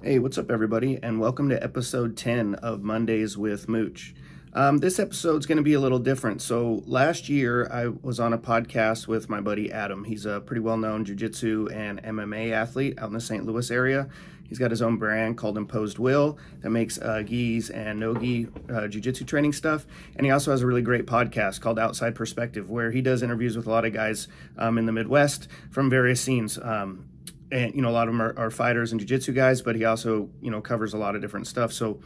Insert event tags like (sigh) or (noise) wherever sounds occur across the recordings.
Hey, what's up, everybody, and welcome to episode 10 of Mondays with Mooch. Um, this episode's going to be a little different. So, last year I was on a podcast with my buddy Adam. He's a pretty well known jiu jitsu and MMA athlete out in the St. Louis area. He's got his own brand called Imposed Will that makes uh, gis and no gi uh, jiu jitsu training stuff. And he also has a really great podcast called Outside Perspective where he does interviews with a lot of guys um, in the Midwest from various scenes. Um, and you know a lot of them are, are fighters and jiu-jitsu guys but he also you know covers a lot of different stuff. So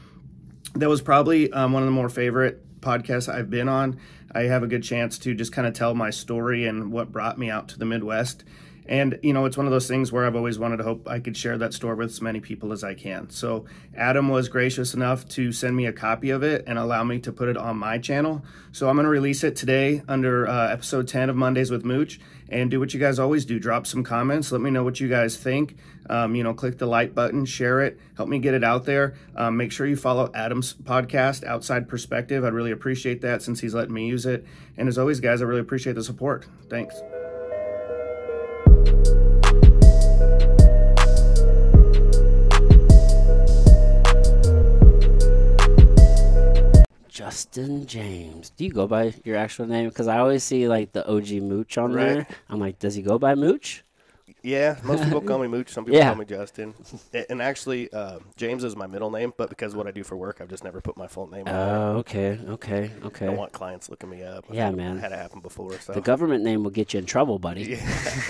that was probably um, one of the more favorite podcasts i've been on. I have a good chance to just kind of tell my story and what brought me out to the midwest. And you know it's one of those things where i've always wanted to hope i could share that story with as many people as i can. So adam was gracious enough to send me a copy of it and allow me to put it on my channel. So i'm going to release it today under uh, episode 10 of mondays with mooch and do what you guys always do. Drop some comments. Let me know what you guys think. Um, you know click the like button share it. Help me get it out there. Um, make sure you follow adam's podcast outside perspective. I'd really appreciate that since he's letting me use it. And as always guys i really appreciate the support. Thanks Justin James. Do you go by your actual name? Because I always see like the OG Mooch on Right. there. I'm like, does he go by Mooch? Yeah, most people call me Mooch. Some people Yeah. call me Justin. And actually, uh, James is my middle name, but because of what I do for work, I've just never put my full name. Oh, okay, okay, I okay. don't want clients looking me up. Yeah, I've man. Had it happen before, so. The government name will get you in trouble, buddy.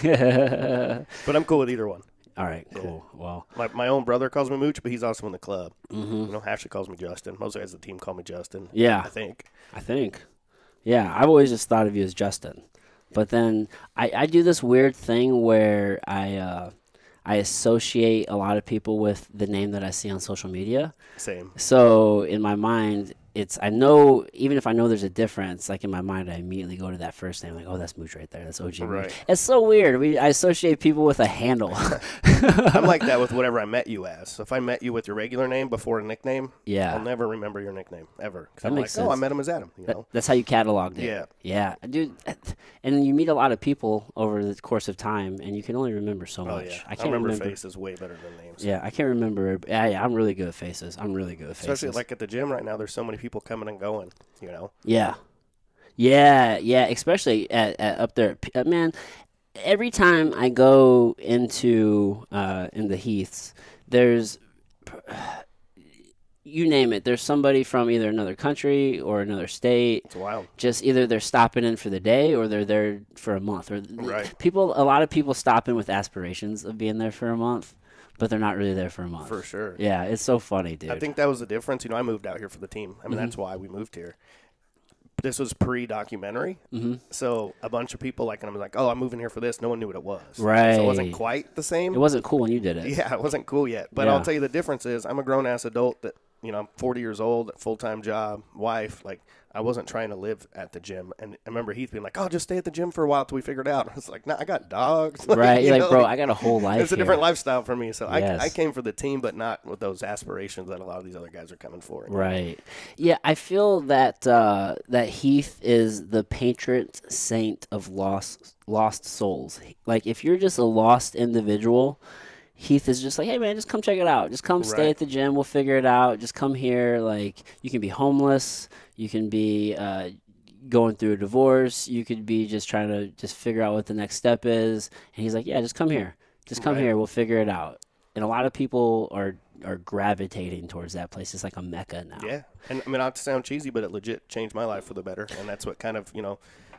Yeah. (laughs) but I'm cool with either one. All right, cool. Well, My, my own brother calls me Mooch, but he's also in the club. hmm You know, Ashley calls me Justin. Most guys on the team call me Justin. Yeah. I think. I think. Yeah, I've always just thought of you as Justin. But then I, I do this weird thing where I uh, I associate a lot of people with the name that I see on social media. Same. So in my mind, it's I know even if I know there's a difference, like in my mind, I immediately go to that first name, like oh that's Mooch right there, that's OG Mooch. Right. It's so weird. We I associate people with a handle. (laughs) I'm like that with whatever I met you as. So if I met you with your regular name before a nickname, Yeah. I'll never remember your nickname ever. That I'm makes like, oh, I met him as Adam. You know. that's how you cataloged it. Yeah. Yeah, dude. And then you meet a lot of people over the course of time, and you can only remember so much. Oh much. yeah. I can't remember, remember. faces way better than names. Yeah, I can't remember. Yeah, yeah, I'm really good at faces. I'm really good at faces. Especially like at the gym right now, there's so many people coming and going. You know. Yeah, yeah, yeah. Especially at, at up there, uh, man. Every time I go into uh, in the heaths, there's (sighs) you name it. There's somebody from either another country or another state. It's wild. Just either they're stopping in for the day or they're there for a month. Or Right. people, a lot of people stop in with aspirations of being there for a month, but they're not really there for a month. For sure. Yeah, it's so funny, dude. I think that was the difference. You know, I moved out here for the team. I mean, Mm-hmm. that's why we moved here. This was pre-documentary, Mm-hmm. so a bunch of people like, and I was like, "Oh, I'm moving here for this." No one knew what it was, right? So it wasn't quite the same. it wasn't cool when you did it. Yeah, it wasn't cool yet. But Yeah. I'll tell you the difference is I'm a grown ass adult that you know I'm 40 years old, full time job, wife. Like I wasn't trying to live at the gym. And I remember Heath being like, "Oh, just stay at the gym for a while till we figure it out." (laughs) I was like, "Nah, I got dogs." (laughs) Like, Right? you You're know, like, bro, I got a whole life. it's a different lifestyle for me. So Yes. I, I came for the team, but not with those aspirations that a lot of these other guys are coming for. Right. Yeah, I feel that uh, that Heath is the patron saint of lost lost souls. Like if you're just a lost individual, Heath is just like, hey man, just come check it out. Just come stay at the gym. We'll figure it out. Just come here. Like you can be homeless. You can be uh, going through a divorce. You could be just trying to just figure out what the next step is. And he's like, yeah, just come here. Just come Right. here. We'll figure it out. And a lot of people are are gravitating towards that place. It's like a mecca now. Yeah, and I mean, not to sound cheesy, but it legit changed my life for the better, and that's what kind of you know,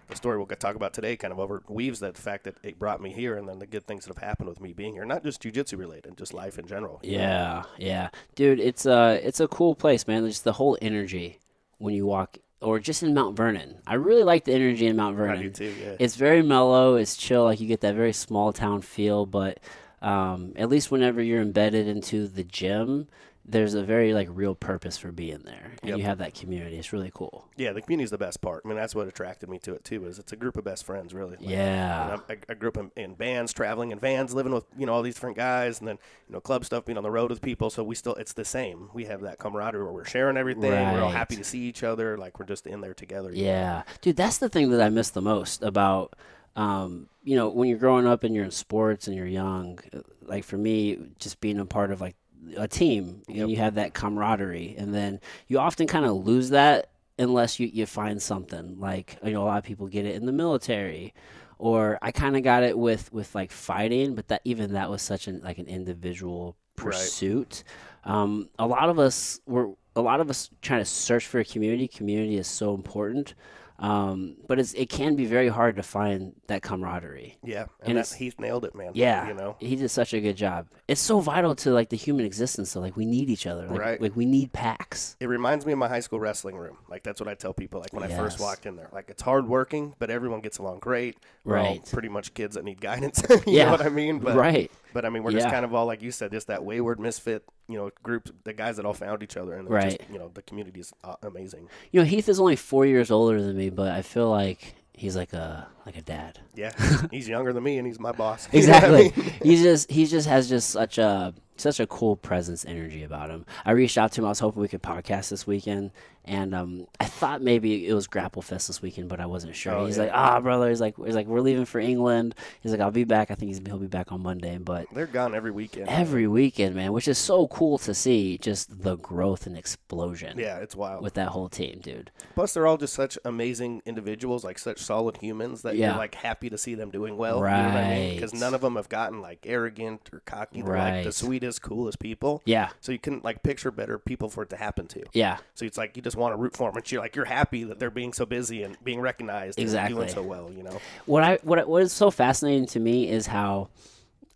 the story we'll talk about today kind of overweaves that fact that it brought me here, and then the good things that have happened with me being here, not just jujitsu related, just life in general. you know? Yeah, yeah, dude, it's a it's a cool place, man. Just the whole energy when you walk, or just in Mount Vernon. I really like the energy in Mount I Vernon. do too. Yeah, It's very mellow. It's chill. Like you get that very small town feel, but um, at least whenever you're embedded into the gym, there's a very like real purpose for being there, and Yep. you have that community. It's really cool. yeah. The community is the best part. I mean, that's what attracted me to it too. Is it's a group of best friends, really. Like, Yeah. I, I grew up in, in bands, traveling in vans, living with you know all these different guys, and then you know club stuff, being on the road with people. So we still, it's the same. We have that camaraderie where we're sharing everything. We're all happy to see each other. Like we're just in there together. you know? Yeah, dude, that's the thing that I miss the most about, um, you know, when you're growing up and you're in sports and you're young. Like for me, just being a part of like a team Yep. and you have that camaraderie, and then you often kind of lose that unless you you find something like you know a lot of people get it in the military. Or I kind of got it with, with like fighting, but that even that was such an like an individual Right. pursuit. Um, a lot of us were a lot of us trying to search for a community. Community is so important, um, but it's, it can be very hard to find that camaraderie. Yeah, And and, Heath nailed it, man. Yeah, you know, he did such a good job. It's so vital to like the human existence. So like we need each other. Like, Right. like we need packs. it reminds me of my high school wrestling room. Like that's what I tell people. Like when I first walked in there, like it's hard working, but everyone gets along great. We're all Right. pretty much kids that need guidance. (laughs) you Yeah. know what I mean? But, right. But I mean, we're just kind of all like you said, just that wayward misfit, you know, group, the guys that all found each other, and Right. just, you know, the community is uh, amazing. You know, Heath is only four years older than me, but I feel like he's like a like a dad. Yeah, he's younger than me, and he's my boss. (laughs) You know I Exactly. mean? He just he just has just such a such a cool presence energy about him. I reached out to him. I was hoping we could podcast this weekend, and um, I thought maybe it was Grapple Fest this weekend, but I wasn't sure. Oh, he's yeah. like, ah, brother. He's like, he's like, we're leaving for England. He's like, I'll be back. I think he's, he'll be back on Monday, but. They're gone every weekend. Every weekend, man, which is so cool to see just the growth and explosion yeah, it's wild. with that whole team, dude. Plus, they're all just such amazing individuals, like such solid humans that Yeah. you're like happy to see them doing well. You know I mean? Because none of them have gotten like arrogant or cocky. They're like the Right. sweetest, coolest people. Yeah, So you couldn't like picture better people for it to happen to. yeah, So it's like you just want to root for them, and you're like you're happy that they're being so busy and being recognized and Exactly. doing so well. You know, what I what what is so fascinating to me is how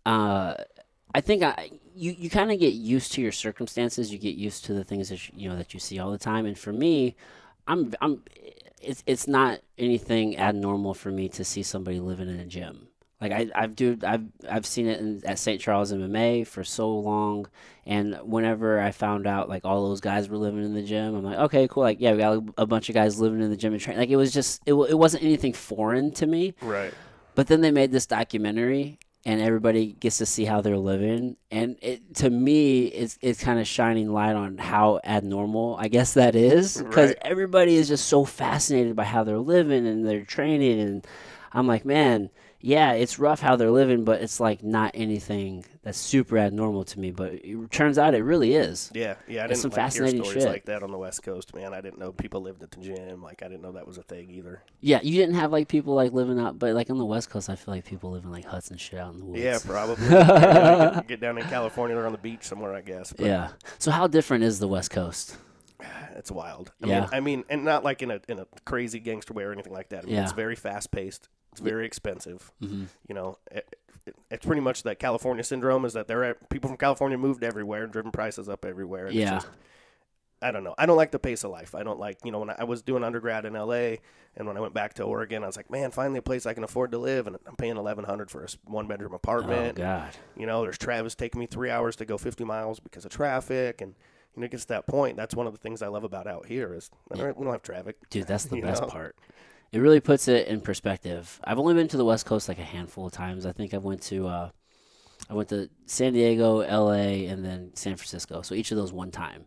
uh, I think I you, you kind of get used to your circumstances. You get used to the things that you, you know that you see all the time. And for me, I'm I'm it's it's not anything abnormal for me to see somebody living in a gym. Like I I've do I've I've seen it in, at St. Charles MMA for so long, and whenever I found out like all those guys were living in the gym, I'm like, okay, cool. Like yeah, we got a, a bunch of guys living in the gym and training. Like it was just it, it wasn't anything foreign to me. right? But then they made this documentary, and everybody gets to see how they're living. And it, to me, it's it's kind of shining light on how abnormal I guess that is, because Right. everybody is just so fascinated by how they're living and their training. And I'm like, man, yeah, it's rough how they're living, but it's like not anything that's super abnormal to me. But it turns out it really is. Yeah, yeah. I It's didn't some like, fascinating stories shit. like that on the West Coast, man. I didn't know people lived at the gym. Like I didn't know that was a thing either. Yeah, you didn't have like people like living out, but like on the West Coast, I feel like people live in like huts and shit out in the woods. Yeah, probably. Yeah, get, (laughs) get down in California or on the beach somewhere, I guess. But Yeah. So how different is the West Coast? (sighs) it's wild. I Yeah. mean, I mean, and not like in a in a crazy gangster way or anything like that. I mean, Yeah. it's very fast paced. It's very expensive. hmm You know, it, it, it's pretty much that California syndrome is that there are people from California moved everywhere and driven prices up everywhere. Yeah. just- I don't know. I don't like the pace of life. I don't like, you know, when I, was doing undergrad in LA and when I went back to Oregon, I was like, man, finally a place I can afford to live. And I'm paying 1100 for a one bedroom Oh apartment. God. You know, there's Travis taking me three hours to go 50 miles because of traffic. And, you know, it gets to that point. That's one of the things I love about out here is we don't have traffic. Dude, that's the (laughs) best know? part. It really puts it in perspective. I've only been to the West Coast like a handful of times. I think I went to uh, I went to San Diego, L.A., and then San Francisco. So each of those one time,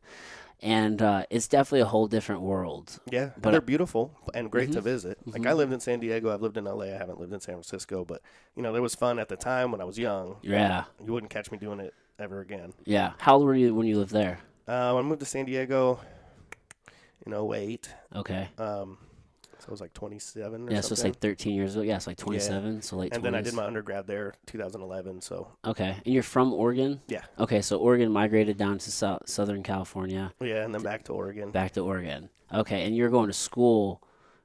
and uh, it's definitely a whole different world. Yeah, But- they're beautiful and great to Mhm. visit. Like Mhm. I lived in San Diego, I've lived in LA, I haven't lived in San Francisco, but you know, there was fun at the time when I was young. Yeah, You wouldn't catch me doing it ever again. yeah. How old were you when you lived there? Um, I moved to San Diego in 08. Okay. Um, so I was like 27 or Yeah, so it's like 13 years ago. Yeah, it's like 27, so late and 20s. then I did my undergrad there 2011. So Okay, and you're from Oregon? Yeah. Okay, so Oregon migrated down to sou- Southern California, yeah, and then back to Oregon. back to Oregon. Okay, and you're going to school.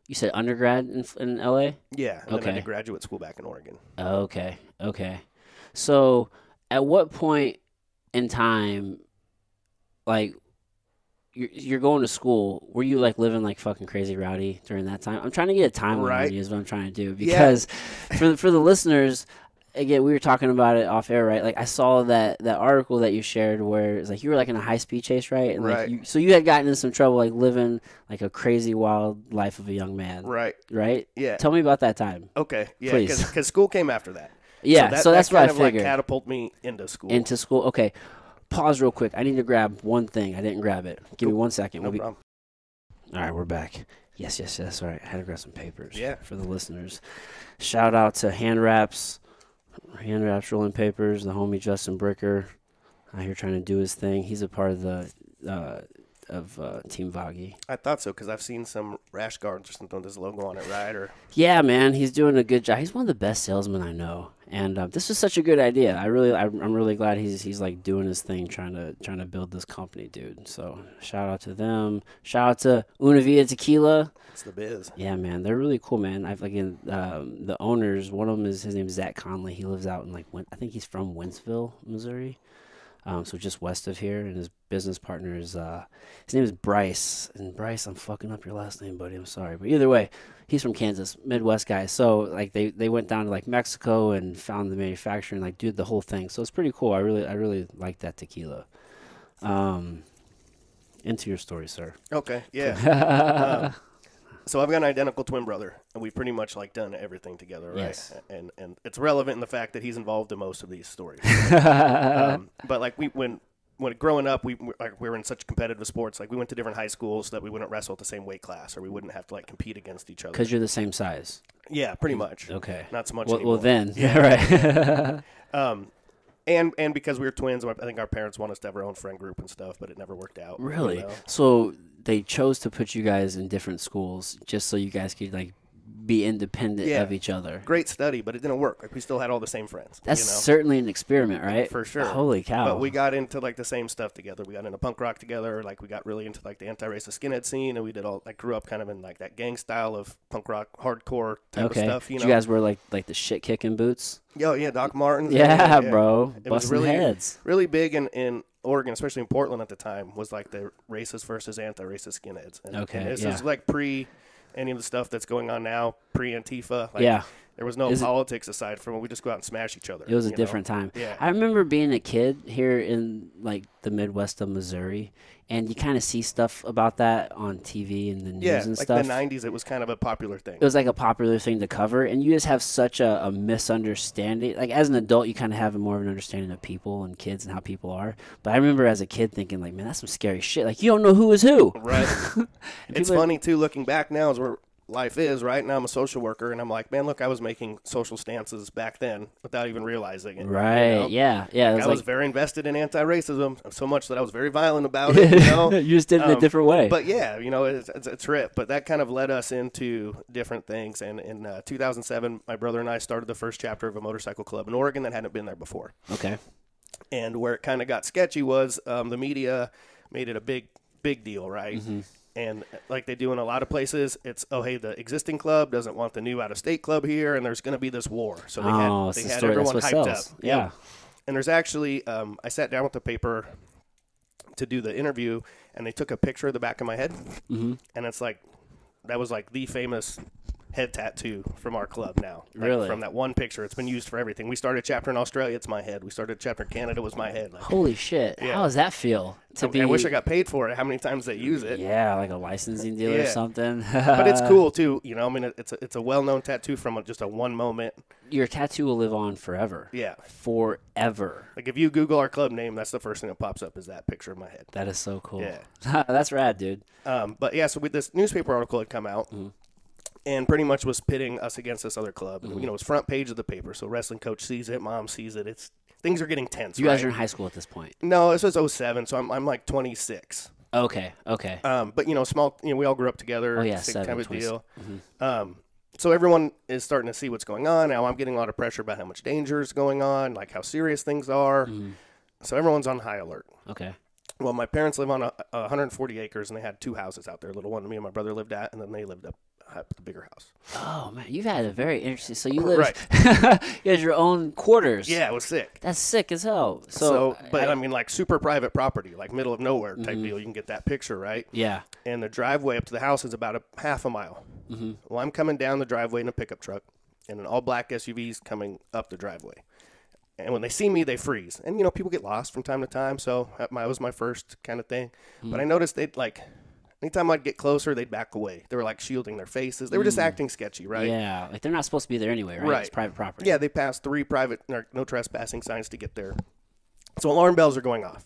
You said undergrad in, in LA? Yeah, and then Okay. I did graduate school back in Oregon. Okay, okay. So, at what point in time, like, you're, you're going to school, were you like living like fucking crazy rowdy during that time? I'm trying to get a timeline Right. is what I'm trying to do. Yeah. Because for, the- for the listeners, again, we were talking about it off air, right? Like, I saw that, that article that you shared where it's like you were like in a high speed chase, right? And like Right. you, so you had gotten into some trouble, like living like a crazy wild life of a young man, Right. right? Yeah. Tell me about that time. Okay. Yeah, because school came after that. Yeah, that, so that's that what I kind of, like, figured. catapulted me into school. into school. Okay, pause real quick. I need to grab one thing. I didn't grab it. Give me one second. no We'll be... problem. All right, we're back. Yes, yes, yes. All right, I had to grab some papers. Yeah. For the listeners, shout out to Hand Wraps, Hand Wraps Rolling Papers, the homie Justin Bricker. out here trying to do his thing. He's a part of the uh, of uh, Team Vagi. I thought so because I've seen some rash guards or something with his logo on it, right? Or Yeah, man, he's doing a good job. He's one of the best salesmen I know, and uh, this is such a good idea. I really, I'm I'm really glad he's he's like doing his thing, trying to trying to build this company, dude. So shout out to them. Shout out to Una Vida Tequila. it's the biz. Yeah, man, they're really cool, man. I've again um, the owners. One of them is his name is Zach Conley. He lives out in like Win- I think he's from Wentzville, Missouri, um, so just west of here. And his business partner is uh, his name is Bryce. And Bryce, I'm fucking up your last name, buddy. I'm sorry, but either way, he's from Kansas, Midwest guy. So like they they went down to like Mexico and found the manufacturer and like did the whole thing. So it's pretty cool. I really I really like that tequila. Um, into your story, sir. Okay, yeah. (laughs) Um, so I've got an identical twin brother, and we've pretty much like done everything together, right? Yes. And and it's relevant in the fact that he's involved in most of these stories. (laughs) um, but like we when when growing up, we like we were in such competitive sports. Like we went to different high schools so that we wouldn't wrestle at the same weight class, or we wouldn't have to like compete against each other. Because you're the same size. Yeah, pretty much. Okay. Not so much. Well, well then, (laughs) yeah, right. (laughs) Um, and and because we were twins, I think our parents wanted us to have our own friend group and stuff, but it never worked out. you really. know? So they chose to put you guys in different schools just so you guys could like be independent Yeah. of each other. Great study, but it didn't work. Like we still had all the same friends. That's you know? certainly an experiment, right? For sure. Holy cow! But we got into like the same stuff together. We got into punk rock together. Like we got really into like the anti-racist skinhead scene, and we did all. like grew up kind of in like that gang style of punk rock, hardcore type okay. of stuff. You know, you guys were like like the shit kicking boots? yo, yeah, Doc Martens. Yeah, bro, It was busting really heads. really big in in Oregon, especially in Portland at the time, was like the racist versus anti-racist skinheads. And, Okay, and this yeah. is like pre any of the stuff that's going on now, pre Antifa. Like, Yeah. There was no it- politics aside from. We just go out and smash each other. It was a you know? different time. Yeah. I remember being a kid here in like the Midwest of Missouri, and you kind of see stuff about that on TV and the news Yeah, and like stuff. the '90s, it was kind of a popular thing. it was like a popular thing to cover, and you just have such a, a misunderstanding. Like as an adult, you kind of have more of an understanding of people and kids and how people are. But I remember as a kid thinking, like, man, that's some scary shit. Like you don't know who is who. Right. (laughs) it's are- funny too, looking back now, is where life is. Right now, I'm a social worker, and I'm like, man, look, I was making social stances back then without even realizing it. you Right? know? Yeah. Yeah. It I was was like very invested in anti-racism, so much that I was very violent about (laughs) it. You know. you just did it in a Um, different way. But yeah, you know, it's, it's a trip. But that kind of led us into different things. And in uh, 2007, my brother and I started the first chapter of a motorcycle club in Oregon that hadn't been there before. okay. And where it kind of got sketchy was um, the media made it a big, big deal, right? Mm-hmm. And like they do in a lot of places, it's oh hey, the existing club doesn't want the new out of state club here, and there's going to be this war. So they Oh, had they the had story. Everyone hyped sells. up. Yeah. Yep. And there's actually, um, I sat down with the paper to do the interview, and they took a picture of the back of my head, Mm-hmm. and it's like that was like the famous head tattoo from our club now. Like, Really? From that one picture, it's been used for everything. We started a chapter in Australia, it's my head. We started a chapter in Canada, it was my head. Like, Holy shit! How does that feel to I, be? I wish I got paid for it. How many times they use it? Yeah, like a licensing deal or Yeah. something. But it's (laughs) cool too. You know, I mean, it- it's a, it's a well known tattoo from a, just a one moment. Your tattoo will live on forever. Yeah. Forever. Like if you Google our club name, that's the first thing that pops up is that picture of my head. That is so cool. Yeah. (laughs) That's rad, dude. Um, but yeah, so with this newspaper article had come out, Mm-hmm. And pretty much was pitting us against this other club. And, you know, it was front page of the paper. So wrestling coach sees it, mom sees it. It's things are getting tense. You guys right? are in high school at this point. no, this was 07, so I'm I'm like 26. Okay. Okay. Um, but you know, small. You know, we all grew up together. Oh, yeah, same seven, type of 20. deal. Mm-hmm. Um, so everyone is starting to see what's going on now. I'm getting a lot of pressure about how much danger is going on, like how serious things are. Mm-hmm. So everyone's on high alert. Okay. Well, my parents live on a, a 140 acres, and they had two houses out there. A little one me and my brother lived at, and then they lived up at the bigger house. Oh man, you've had a very interesting. So you live. Right. (laughs) you had your own quarters. Yeah, it was sick. That's sick as hell. So, So, but I, I- mean, like super private property, like middle of nowhere type Mm-hmm. deal. You can get that picture, right? yeah. And the driveway up to the house is about a half a mile. Mm-hmm. Well, I'm coming down the driveway in a pickup truck, and an all black SUV's coming up the driveway. And when they see me, they freeze. And you know, people get lost from time to time. So that was my first kind of thing. Hmm. But I noticed they'd like, anytime I'd get closer, they'd back away. They were like shielding their faces. They were just acting sketchy, right? Hmm. Yeah. Like they're not supposed to be there anyway, right? Right. It's private property. Yeah, they passed three private or no trespassing signs to get there. So alarm bells are going off.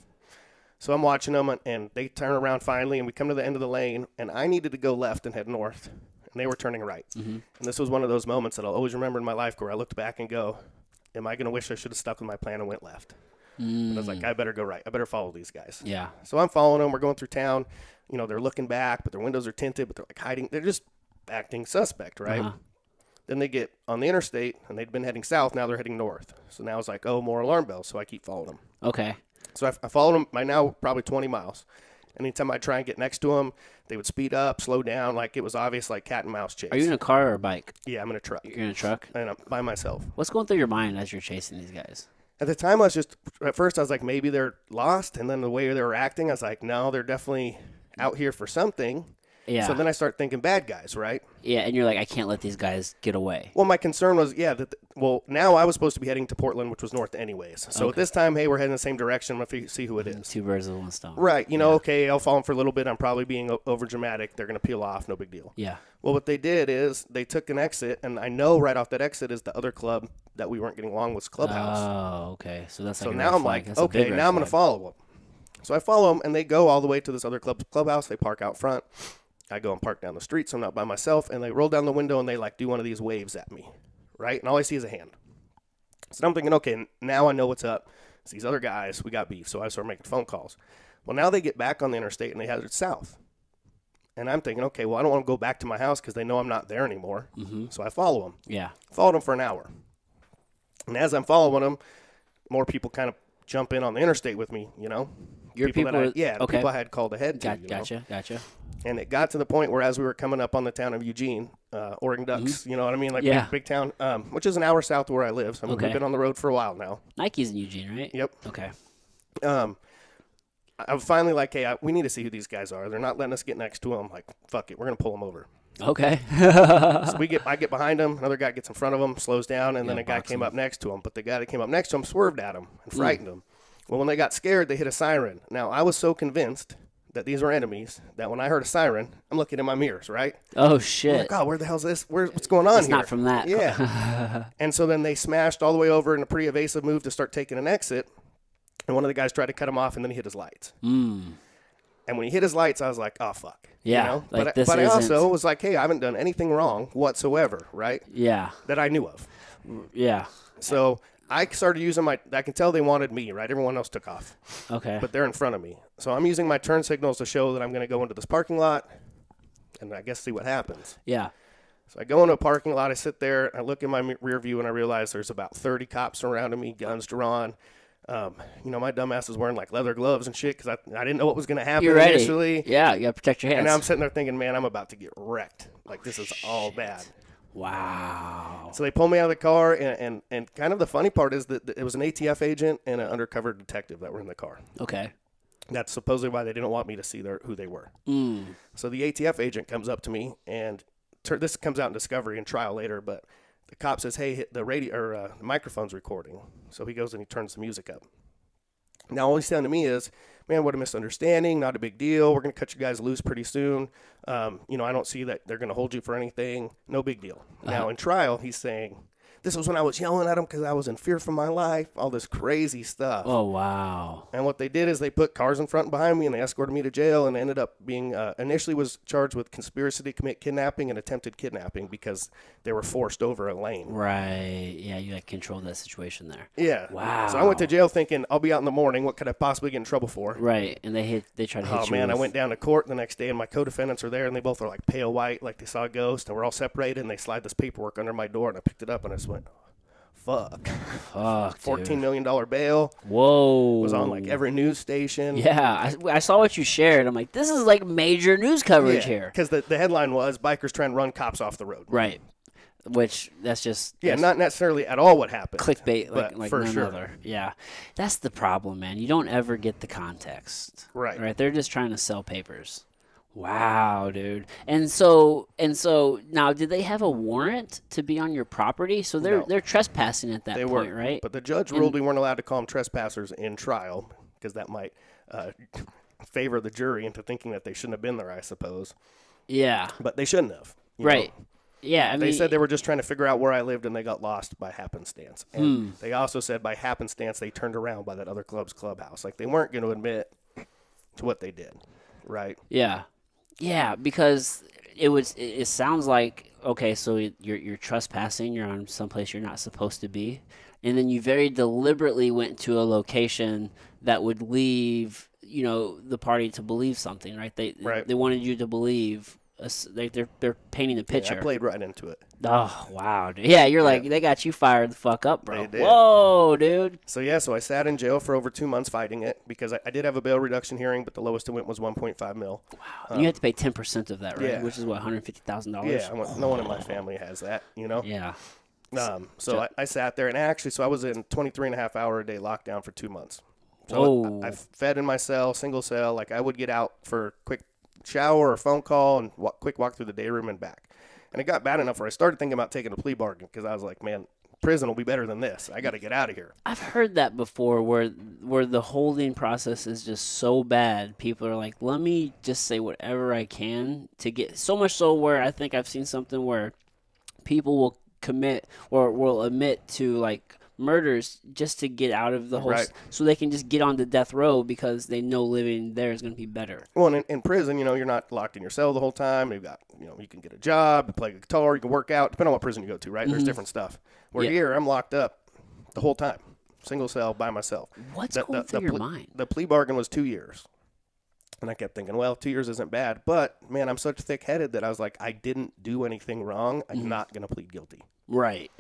So I'm watching them, and, and they turn around finally, and we come to the end of the lane, and I needed to go left and head north, and they were turning right. Mm-hmm. And this was one of those moments that I'll always remember in my life where I looked back and go, "Am I going to wish I should have stuck with my plan and went left?" And I was like, I better go right. I better follow these guys. Yeah. So I'm following them. We're going through town. You know, they're looking back, but their windows are tinted, but they're like hiding. They're just acting suspect, right? Uh-huh. Then they get on the interstate and they'd been heading south. Now they're heading north. So now it's like, oh, more alarm bells. So I keep following them. Okay. So I, I followed them by now probably 20 miles. Anytime I try and get next to them, they would speed up, slow down, like it was obvious, like cat and mouse chase. Are you in a car or a bike? yeah, I'm in a truck You're in a truck. and I'm by myself. What's going through your mind as you're chasing these guys? At the time, I was just at first I was like maybe they're lost, and then the way they were acting, I was like, no, they're definitely out here for something. Yeah. So then I start thinking bad guys, right? yeah, and you're like, I can't let these guys get away. Well, my concern was, yeah, that well now I was supposed to be heading to Portland, which was north anyways. So at this time, hey, we're heading the same direction. Let's see who it is. Two birds with one stone. Right. You know, okay, I'll follow them for a little bit. I'm probably being over dramatic. They're going to peel off. No big deal. Yeah. Well, what they did is they took an exit, and I know right off that exit is the other club that we weren't getting along with Clubhouse. Oh, okay. So that's like so now I'm flag. like, That's okay, now I'm going to flag. follow them. So I follow them, and they go all the way to this other club's clubhouse. They park out front. I go and park down the street, so I'm not by myself. And they roll down the window, and they like do one of these waves at me, right? And all I see is a hand. So I'm thinking, okay, now I know what's up. It's these other guys, we got beef. So I start making phone calls. Well, now they get back on the interstate, and they head south. And I'm thinking, okay, well, I don't want to go back to my house because they know I'm not there anymore. Mm-hmm. So I follow them. Yeah. Followed them for an hour. And as I'm following them, more people kind of jump in on the interstate with me, you know? Your that people I, were- yeah, okay. people I had called ahead to. Got, you know? gotcha. Gotcha. And it got to the point where as we were coming up on the town of Eugene, uh, Oregon Ducks, you know what I mean? Like Mm-hmm. Yeah. big, big town, um, which is an hour south of where I live. So I mean, Okay. we've been on the road for a while now. Nike's in Eugene, right? Yep. Okay. Um, I- I'm finally like, hey, I, we need to see who these guys are. They're not letting us get next to them. Like, fuck it, we're gonna pull them over. Okay. So we get, I get behind him. Another guy gets in front of him, slows down, and then a guy came him. up next to him. But the guy that came up next to him swerved at him and frightened him. Well, when they got scared, they hit a siren. Now I was so convinced that these were enemies that when I heard a siren, I'm looking in my mirrors, right? oh shit. like, God, where the hell's this? Where, what's going on It's here? not from that. Yeah. (laughs) and so then they smashed all the way over in a pretty evasive move to start taking an exit. And one of the guys tried to cut him off, and then he hit his lights. Mm. And when he hit his lights, I was like, oh, fuck. Yeah, You know? like, but I- this but I also isn't- was like, hey, I haven't done anything wrong whatsoever, right? Yeah. That I knew of. Yeah. So I started using my. I can tell they wanted me, right? Everyone else took off, Okay. but they're in front of me. So I'm using my turn signals to show that I'm going to go into this parking lot, and I guess see what happens. yeah. So I go into a parking lot. I sit there. I look in my rear view, and I realize there's about 30 cops surrounding me, guns drawn. Um, you know, my dumbass is wearing like leather gloves and shit because I, I didn't know what was going to happen You're ready. initially. Yeah. You gotta protect your hands. And now I'm sitting there thinking, man, I'm about to get wrecked. Like this is all bad. Wow. So they pull me out of the car, and, and, and kind of the funny part is that it was an ATF agent and an undercover detective that were in the car. Okay. That's supposedly why they didn't want me to see their, who they were. Mm. So the ATF agent comes up to me, and tur this comes out in discovery and trial later, but the cop says, "Hey, hit the radio or uh, the microphone's recording." So he goes and he turns the music up. Now all he's saying to me is, "Man, what a misunderstanding! Not a big deal. We're gonna cut you guys loose pretty soon. Um, you know, I don't see that they're gonna hold you for anything. No big deal." Now in trial, he's saying, "This was when I was yelling at him because I was in fear for my life. All this crazy stuff." Oh wow. And what they did is they put cars in front and behind me, and they escorted me to jail, and ended up being uh, initially was charged with conspiracy to commit kidnapping and attempted kidnapping because they were forced over a lane. Right. Yeah. You like controlled that situation there. Yeah. Wow. So I went to jail thinking I'll be out in the morning. What could I possibly get in trouble for? Right. And they hit. They tried to hit Oh man, I went down to court the next day, and my co-defendants are there, and they both are like pale white, like they saw a ghost, and we're all separated, and they slide this paperwork under my door, and I picked it up, and I just went, "Fuck!" Fuck. dude. Fourteen million dollar bail Whoa. was on like every news station. Yeah, I, I saw what you shared. I'm like, this is like major news coverage here. Because the, the headline was bikers trying to run cops off the road. Right. Which that's just Yeah, that's not necessarily at all what happened. clickbait like like for none sure. other. Yeah, that's the problem, man. You don't ever get the context. Right. Right. They're just trying to sell papers. Wow, dude. And so and so now, did they have a warrant to be on your property? So they're No. they're trespassing at that They point, were right? But the judge ruled we weren't allowed to call them trespassers in trial because that might uh, (laughs) favor the jury into thinking that they shouldn't have been there. I suppose, yeah. but they shouldn't have. Right. know. Yeah. I They mean, said they were just trying to figure out where I lived and they got lost by happenstance. And Hmm. they also said by happenstance they turned around by that other club's clubhouse. Like they weren't going to admit to what they did. Right. Yeah, yeah, because it was. It, it sounds like okay, so you're you're trespassing. You're on someplace you're not supposed to be, and then you very deliberately went to a location that would leave you know the party to believe something, right? They Right. they wanted you to believe. They, they're they're painting Yeah, picture. I played right into it. Oh wow, dude. yeah, you're like they got you fired the fuck up, bro. Whoa, dude. So yeah, so I sat in jail for over two months fighting it because I, I did have a bail reduction hearing, but the lowest it went was 1.5 mil. Wow. You have to pay ten percent of that, right? yeah. Which is what, one hundred fifty thousand dollars. Yeah, I want- no one in my family has that, you know. Yeah. Um, so I, I sat there, and actually, so I was in 23 and a half hour a day lockdown for two months. So I, I fed in my cell, single cell. Like I would get out for quick shower or phone call and walk, quick walk through the day room and back. And it got bad enough where I started thinking about taking a plea bargain because I was like, man, prison will be better than this. I got to get out of here. I've heard that before where where the holding process is just so bad. People are like, "Let me just say whatever I can to get so much so where I think I've seen something where people will commit or will admit to like murders just to get out of the whole s- so they can just get on the death row because they know living there is going to be better. Well, and in, in prison, you know, you're not locked in your cell the whole time. You've got, you know, you can get a job, you play guitar, you can work out, depending on what prison you go to, right? There's mm-hmm. different stuff. Where Yeah. here, I'm locked up the whole time, single cell by myself. What's The- going the- through the your ple- mind? The plea bargain was two years. And I kept thinking, well, two years isn't bad. But man, I'm such thick headed that I was like, I didn't do anything wrong. I'm mm-hmm. not going to plead guilty. Right.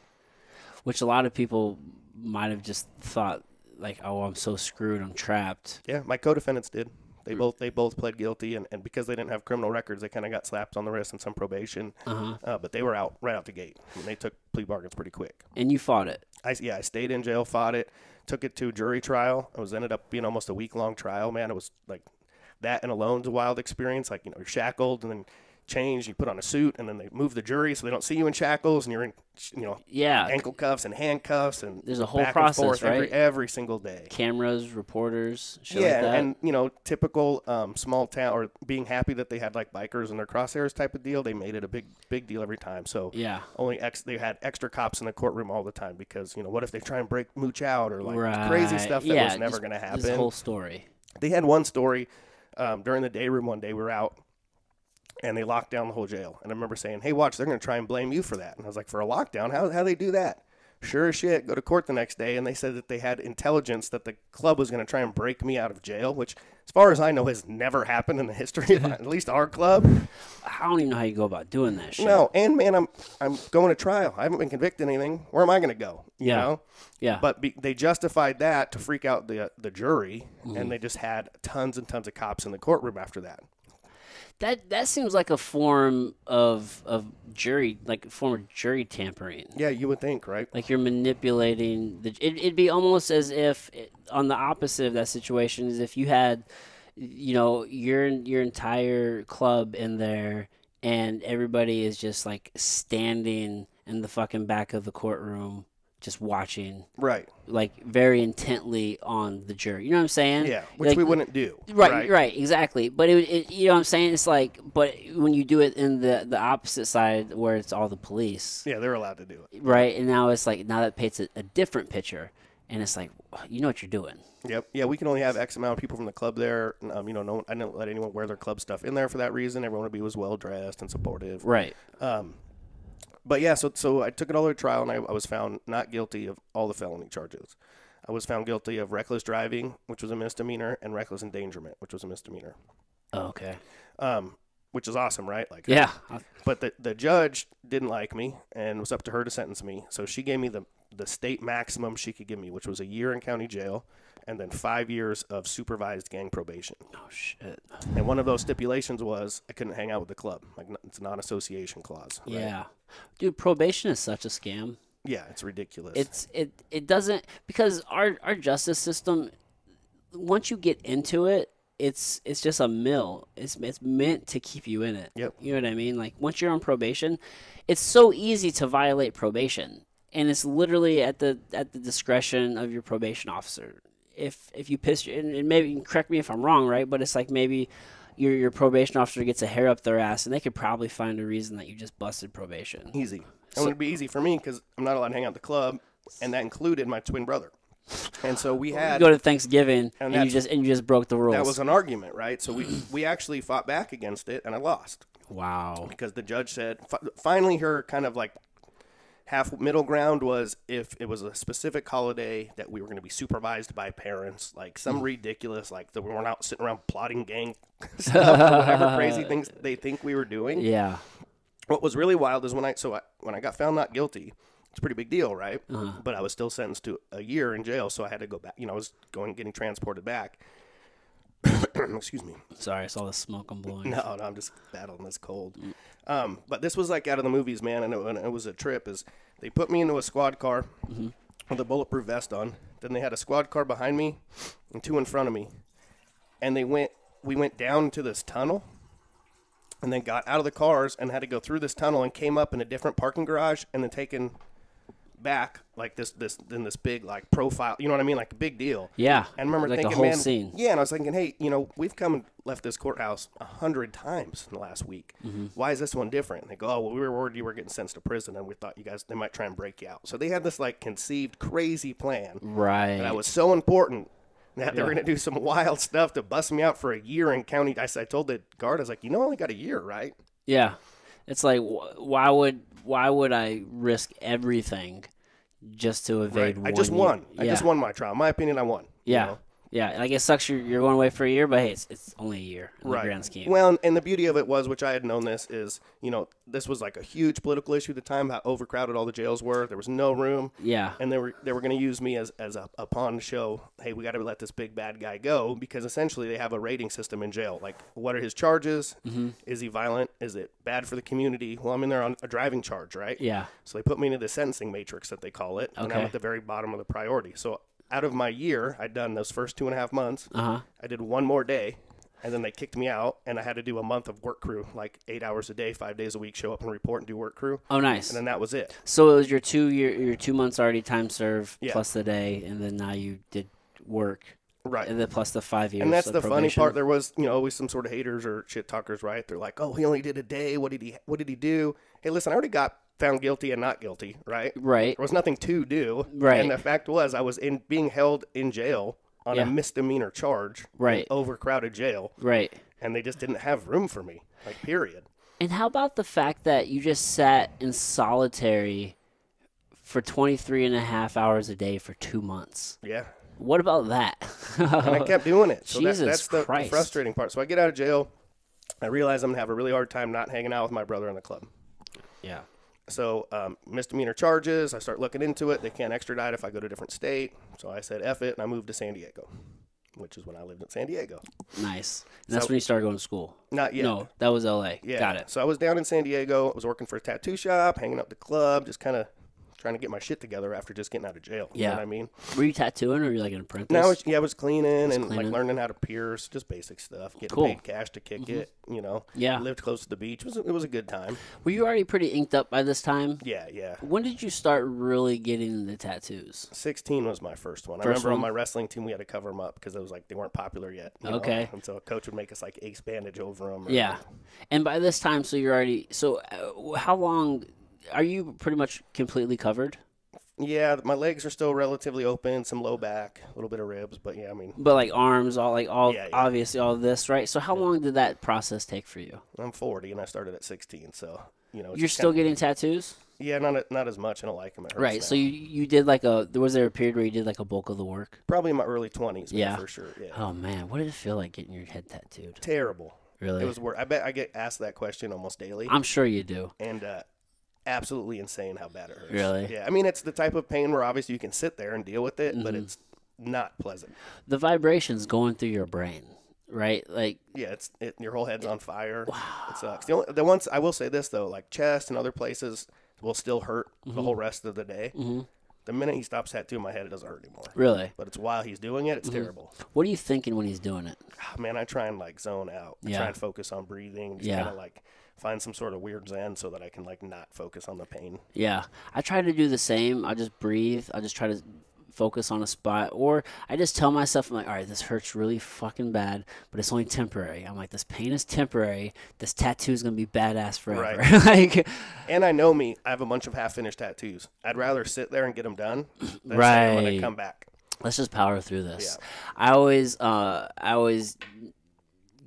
Which a lot of people might have just thought like, "Oh, I'm so screwed. I'm trapped." Yeah, my co-defendants did. They both they both pled guilty, and, and because they didn't have criminal records, they kind of got slapped on the wrist and some probation. Uh-huh. Uh, but they were out right out the gate. And they took plea bargains pretty quick. And you fought it. I yeah, I stayed in jail, fought it, took it to jury trial. It was ended up being almost a week long trial. Man, it was like that and alone's a wild experience. Like you know, you're shackled and then changed. You put on a suit, and then they move the jury so they don't see you in shackles, and you're in you know Yeah. ankle cuffs and handcuffs, and There's a whole back process, and forth every, right? every single day. cameras, reporters, shit yeah, like that. and you know, typical um, small town or being happy that they had like bikers in their crosshairs type of deal. They made it a big big deal every time. So yeah, only ex they had extra cops in the courtroom all the time because you know what if they try and break mooch out or like right. crazy stuff that yeah, was never going to This happen. whole story. They had one story um, during the day room one day. We were out and they locked down the whole jail. And I remember saying, "Hey, watch, they're going to try and blame you for that." And I was like, "For a lockdown? How how they do that?" Sure as shit, go to court the next day, and they said that they had intelligence that the club was going to try and break me out of jail, which, as far as I know, has never happened in the history of (laughs) at least our club. I don't even know how you go about doing that shit. No, and man, I'm I'm going to trial. I haven't been convicted of anything. Where am I going to go? You Yeah. know. Yeah. But be, they justified that to freak out the the jury, Mm-hmm. and they just had tons and tons of cops in the courtroom after that. That that seems like a form of of jury, like a form of jury tampering. Yeah, you would think, right? Like you're manipulating the. It, it'd be almost as if, it, on the opposite of that situation, is if you had, you know, your your entire club in there, and everybody is just like standing in the fucking back of the courtroom, just watching, Right. like very intently on the jury. You know what I'm saying? Yeah, which Like, we wouldn't do. Right, right, exactly. But it, it, you know what I'm saying? It's like, but when you do it in the the opposite side where it's all the police, Yeah, they're allowed to do it. right? And now it's like now that paints a, a different picture, and it's like you know what you're doing. Yep. Yeah, we can only have X amount of people from the club there. Um, you know, no, I didn't let anyone wear their club stuff in there for that reason. Everyone would be was well dressed and supportive. Right. Um, but yeah, so so I took it all to trial, and I, I was found not guilty of all the felony charges. I was found guilty of reckless driving, which was a misdemeanor, and reckless endangerment, which was a misdemeanor. Oh, okay. Um, which is awesome, right? Like, Yeah. But the the judge didn't like me, and was up to her to sentence me. So she gave me the the state maximum she could give me, which was a year in county jail, and then five years of supervised gang probation. Oh shit. And one of those stipulations was I couldn't hang out with the club. Like it's a non-association clause. right? Yeah. Dude, probation is such a scam. Yeah, it's ridiculous. It's it it doesn't because our our justice system once you get into it, it's it's just a mill. It's it's meant to keep you in it. Yep. You know what I mean? Like once you're on probation, it's so easy to violate probation. And it's literally at the at the discretion of your probation officer. If if you piss and, and maybe correct me if I'm wrong, right? But it's like maybe your your probation officer gets a hair up their ass and they could probably find a reason that you just busted probation. easy. And it would be easy for me because I'm not allowed to hang out at the club, and that included my twin brother. And so we You had go to Thanksgiving And and, you just and you just broke the rules. that was an argument, right? So we we actually fought back against it, and I lost. Wow. because the judge said finally her kind of like half middle ground was if it was a specific holiday that we were going to be supervised by parents like some Hmm. ridiculous like that we weren't out sitting around plotting gang (laughs) stuff or whatever crazy things (laughs) they think we were doing Yeah. what was really wild is when i so I, when i got found not guilty it's a pretty big deal right Uh-huh. but i was still sentenced to a year in jail so i had to go back you know i was going getting transported back (coughs) excuse me Sorry, I saw the smoke I'm blowing. no, no, I'm just battling this cold. Um, but this was like out of the movies, man, and it, and it was a trip. Is they put me into a squad car with a bulletproof vest on. Then they had a squad car behind me and two in front of me, and they went. We went down to this tunnel, and then got out of the cars and had to go through this tunnel and came up in a different parking garage, and then taken back like this this in this big like profile. You know what I mean? Like a big deal. Yeah. And I remember like thinking, man, scene. yeah, and I was thinking, hey, you know, we've come and left this courthouse a hundred times in the last week. Mm-hmm. Why is this one different? And they go, oh, well, we were worried you were getting sentenced to prison, and we thought you guys they might try and break you out. So they had this like conceived crazy plan Right. that was so important that they were Yeah. going to do some wild stuff to bust me out for a year in county. I, said- I told the guard, I was like, you know, I only got a year, right? Yeah, it's like wh- why would why would I risk everything just to evade? I one just year? won. I Yeah. just won my trial. In my opinion, I won. you Yeah, know? Yeah. Like it sucks. You're, you're going away for a year, but hey, it's, it's only a year in the grand scheme. Well, and, the beauty of it was, which I had known this, is you know this was like a huge political issue at the time. How overcrowded all the jails were. There was no room. yeah, And they were they were going to use me as, as a, a pawn to show, hey, we got to let this big bad guy go because essentially they have a rating system in jail. Like, what are his charges? Mm-hmm. Is he violent? Is it bad for the community? Well, I'm in there on a driving charge, right? yeah, So they put me into the sentencing matrix that they call it, and I'm at the very bottom of the priority. So out of my year, I'd done those first two and a half months. uh huh. I did one more day, and then they kicked me out, and I had to do a month of work crew, like eight hours a day, five days a week, show up and report and do work crew, Oh, nice. and then that was it. So it was your two year, your two months already time served Yeah. plus the day, and then now you did work, Right. and then plus the five years. And that's the funny part. There was, you know, always some sort of haters or shit talkers, right? They're like, "Oh, he only did a day. What did he? What did he do?" Hey, listen, I already got found guilty and not guilty, right? Right. There was nothing to do, Right. And the fact was, I was in being held in jail on Yeah. a misdemeanor charge, in Right. Overcrowded jail, Right. and they just didn't have room for me, like period. And how about the fact that you just sat in solitary for 23 and a half hours a day for two months? Yeah. What about that? (laughs) and I kept doing it. So that, Jesus that's the, the Christ. frustrating part. So I get out of jail. I realize I'm gonna have a really hard time not hanging out with my brother in the club. yeah. So um, misdemeanor charges. I start looking into it. They can't extradite if I go to a different state. So I said F it, and I moved to San Diego, which is when I lived in San Diego. Nice. And that's So- when you started going to school. Not yet. No, that was L.A. Yeah. Got it. So I was down in San Diego. I was working for a tattoo shop, hanging out at the club, just kind of trying to get my shit together after just getting out of jail. You Yeah. know what I mean? Were you tattooing or were you like an apprentice? Now, I was, yeah, I was cleaning and cleaning. like learning how to pierce, just basic stuff. Getting Cool. Mm-hmm. paid cash to kick it. You know. Yeah. Lived close to the beach. It was, it was a good time. Were you already pretty inked up by this time? Yeah, yeah. When did you start really getting into tattoos? 16 was my first one. I remember one? on my wrestling team we had to cover them up because it was like they weren't popular yet. you know? Okay. And so a coach would make us like ace bandage over them. Yeah. And by this time, so you're already. So uh, how long. Are you pretty much completely covered? Yeah, my legs are still relatively open, some low back, a little bit of ribs, but yeah, I mean, But like arms, all like all Yeah, yeah. obviously all this, right? So how long did that process take for you? I'm 40 and I started at 16, so you know. You're still getting tattoos, Yeah, not not as much. I don't like them. Right? now. So you you did like a there was there a period where you did like a bulk of the work? probably in my early 20s. Yeah. for sure. Yeah, Oh man, what did it feel like getting your head tattooed? terrible. Really? It was work. I bet I get asked that question almost daily, I'm sure you do. and uh, absolutely insane how bad it hurts. Really? Yeah, I mean it's the type of pain where obviously you can sit there and deal with it, but Mm-hmm. it's not pleasant. The vibrations going through your brain, right? Like Yeah, it's it, your whole head's on fire. Wow, It sucks. The, only, the ones I will say this though, like chest and other places will still hurt Mm-hmm. the whole rest of the day. The minute he stops tattooing my head, it doesn't hurt anymore. really, But it's while he's doing it, it's Mm-hmm. terrible. what are you thinking when he's doing it? Ah, Man, I try and like zone out. I Yeah. try and focus on breathing. Just Yeah. kind of like find some sort of weird zen so that I can like not focus on the pain. Yeah, I try to do the same. I just breathe. I just try to focus on a spot, or I just tell myself, I'm like, all right, this hurts really fucking bad, but it's only temporary. I'm like, this pain is temporary. This tattoo is gonna be badass forever. Right. (laughs) like, And I know me. I have a bunch of half finished tattoos. I'd rather sit there and get them done than say I'm gonna Right. come back. let's just power through this. Yeah. I always, uh, I always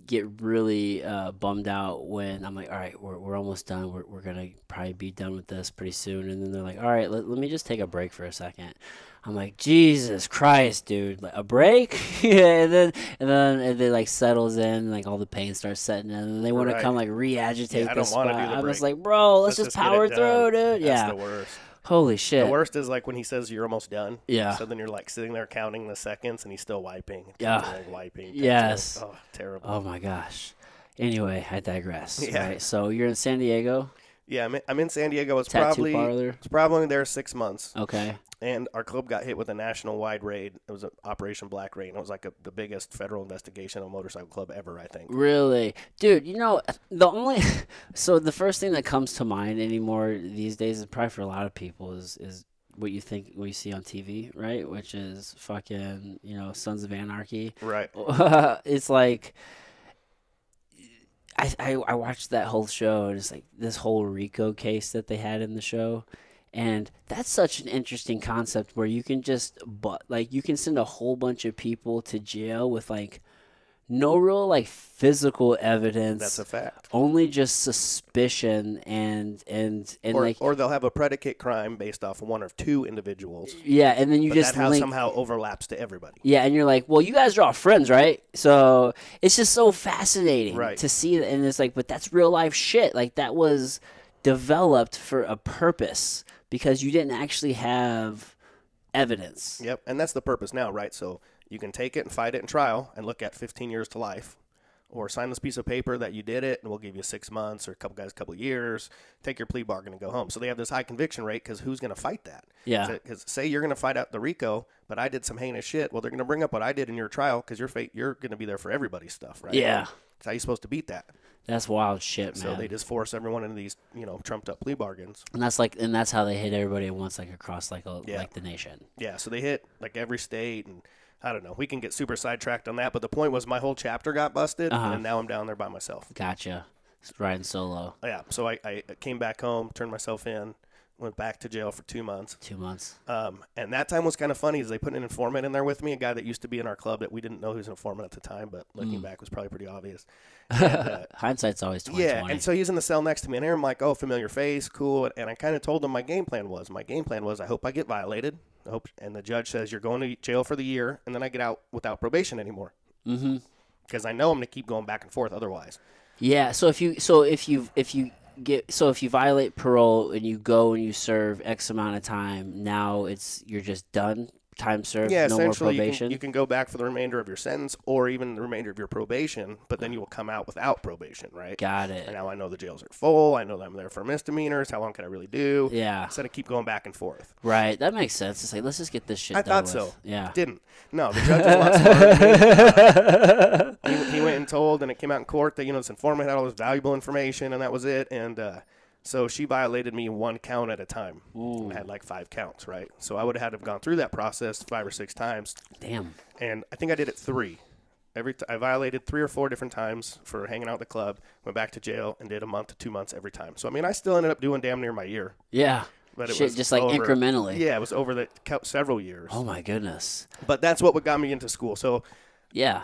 get really uh, bummed out when I'm like, all right, we're, we're almost done. We're, we're going to probably be done with this pretty soon. And then they're like, all right, let, let me just take a break for a second. I'm like, Jesus Christ, dude! Like a break, yeah, (laughs) and then and then it, it like settles in, like all the pain starts setting in, and they want to come like re-agitate Yeah, I don't spot. do the I'm just like, bro, let's, Let's just get power through, dude. That's yeah, the worst. holy shit. The worst is like when he says you're almost done. Yeah. So then you're like sitting there counting the seconds and he's still wiping. Yeah. Wiping. Yes. penciling. Oh, terrible. Oh my gosh. Anyway, I digress. Yeah. Right. So you're in San Diego, Yeah, I'm in, I'm in San Diego. It's tattoo probably parlor. it's probably there six months, Okay. And our club got hit with a national wide raid. It was a Operation Black Rain. It was like a, the biggest federal investigation on a motorcycle club ever, I think. Really, dude. You know the only (laughs) so the first thing that comes to mind anymore these days is probably for a lot of people is is what you think what you see on TV, right? Which is fucking you know Sons of Anarchy. Right. (laughs) it's like. I, I, I watched that whole show and it's like this whole RICO case that they had in the show. And that's such an interesting concept where you can just but like you can send a whole bunch of people to jail with like no real like physical evidence. That's a fact. only just suspicion and and and Or, like or they'll have a predicate crime based off one or two individuals, yeah, and then you but just that link somehow overlaps to everybody. Yeah, and you're like, well, you guys are all friends, right? So it's just so fascinating Right. to see, that, and it's like, but that's real life shit. Like that was developed for a purpose because you didn't actually have evidence. Yep, and that's the purpose now, right? So you can take it and fight it in trial and look at 15 years to life, or sign this piece of paper that you did it, and we'll give you six months or a couple guys, a couple years. Take your plea bargain and go home. So they have this high conviction rate because who's going to fight that? Yeah. Because say you're going to fight out the RICO, but I did some heinous shit. Well, they're going to bring up what I did in your trial because you're fate, you're going to be there for everybody's stuff, right? Yeah. That's how you supposed to beat that. That's wild shit, man. So they just force everyone into these, you know, trumped up plea bargains. and that's like, and that's how they hit everybody at once, like across like a, Yeah. like the nation. Yeah, so they hit like every state, and I don't know. We can get super sidetracked on that, but the point was my whole chapter got busted, Uh-huh. and now I'm down there by myself. Gotcha. Riding solo, Yeah, so I, I came back home, turned myself in, went back to jail for two months. two months. Um, and that time was kind of funny, is they put an informant in there with me, a guy that used to be in our club that we didn't know he was an informant at the time, but looking back was probably pretty obvious. (laughs) And, uh, Hindsight's always twenty yeah, and so he's in the cell next to me, and I'm like, "Oh, familiar face, cool." And I kind of told him my game plan was. My game plan was, I hope I get violated. I hope, and the judge says you're going to jail for the year, and then I get out without probation anymore. mm-hmm. Because I know I'm going to keep going back and forth otherwise. Yeah. So if you so if you if you get so if you violate parole and you go and you serve X amount of time, now it's you're just done. Time served. Yeah, no more essentially, you can, you can go back for the remainder of your sentence, or even the remainder of your probation, but then you will come out without probation, right? Got it. And now I know the jails are full. I know that I'm there for misdemeanors. How long can I really do? Yeah. Instead of keep going back and forth. Right. That makes sense. It's like let's just get this shit. I done thought with. so. Yeah. Didn't. No, the judge is a lot smarter than me. (laughs) he, he went and told, and it came out in court that you know this informant had all this valuable information, and that was it. And uh, so she violated me one count at a time. I had like five counts, right? So I would have had to have gone through that process five or six times, Damn. and I think I did it three. Every t- I violated three or four different times for hanging out at the club. Went back to jail and did a month to two months every time. So I mean, I still ended up doing damn near my year. Yeah. But it Shit, was just like over- incrementally. Yeah, it was over the several years. Oh my goodness. But that's what got me into school. So Yeah.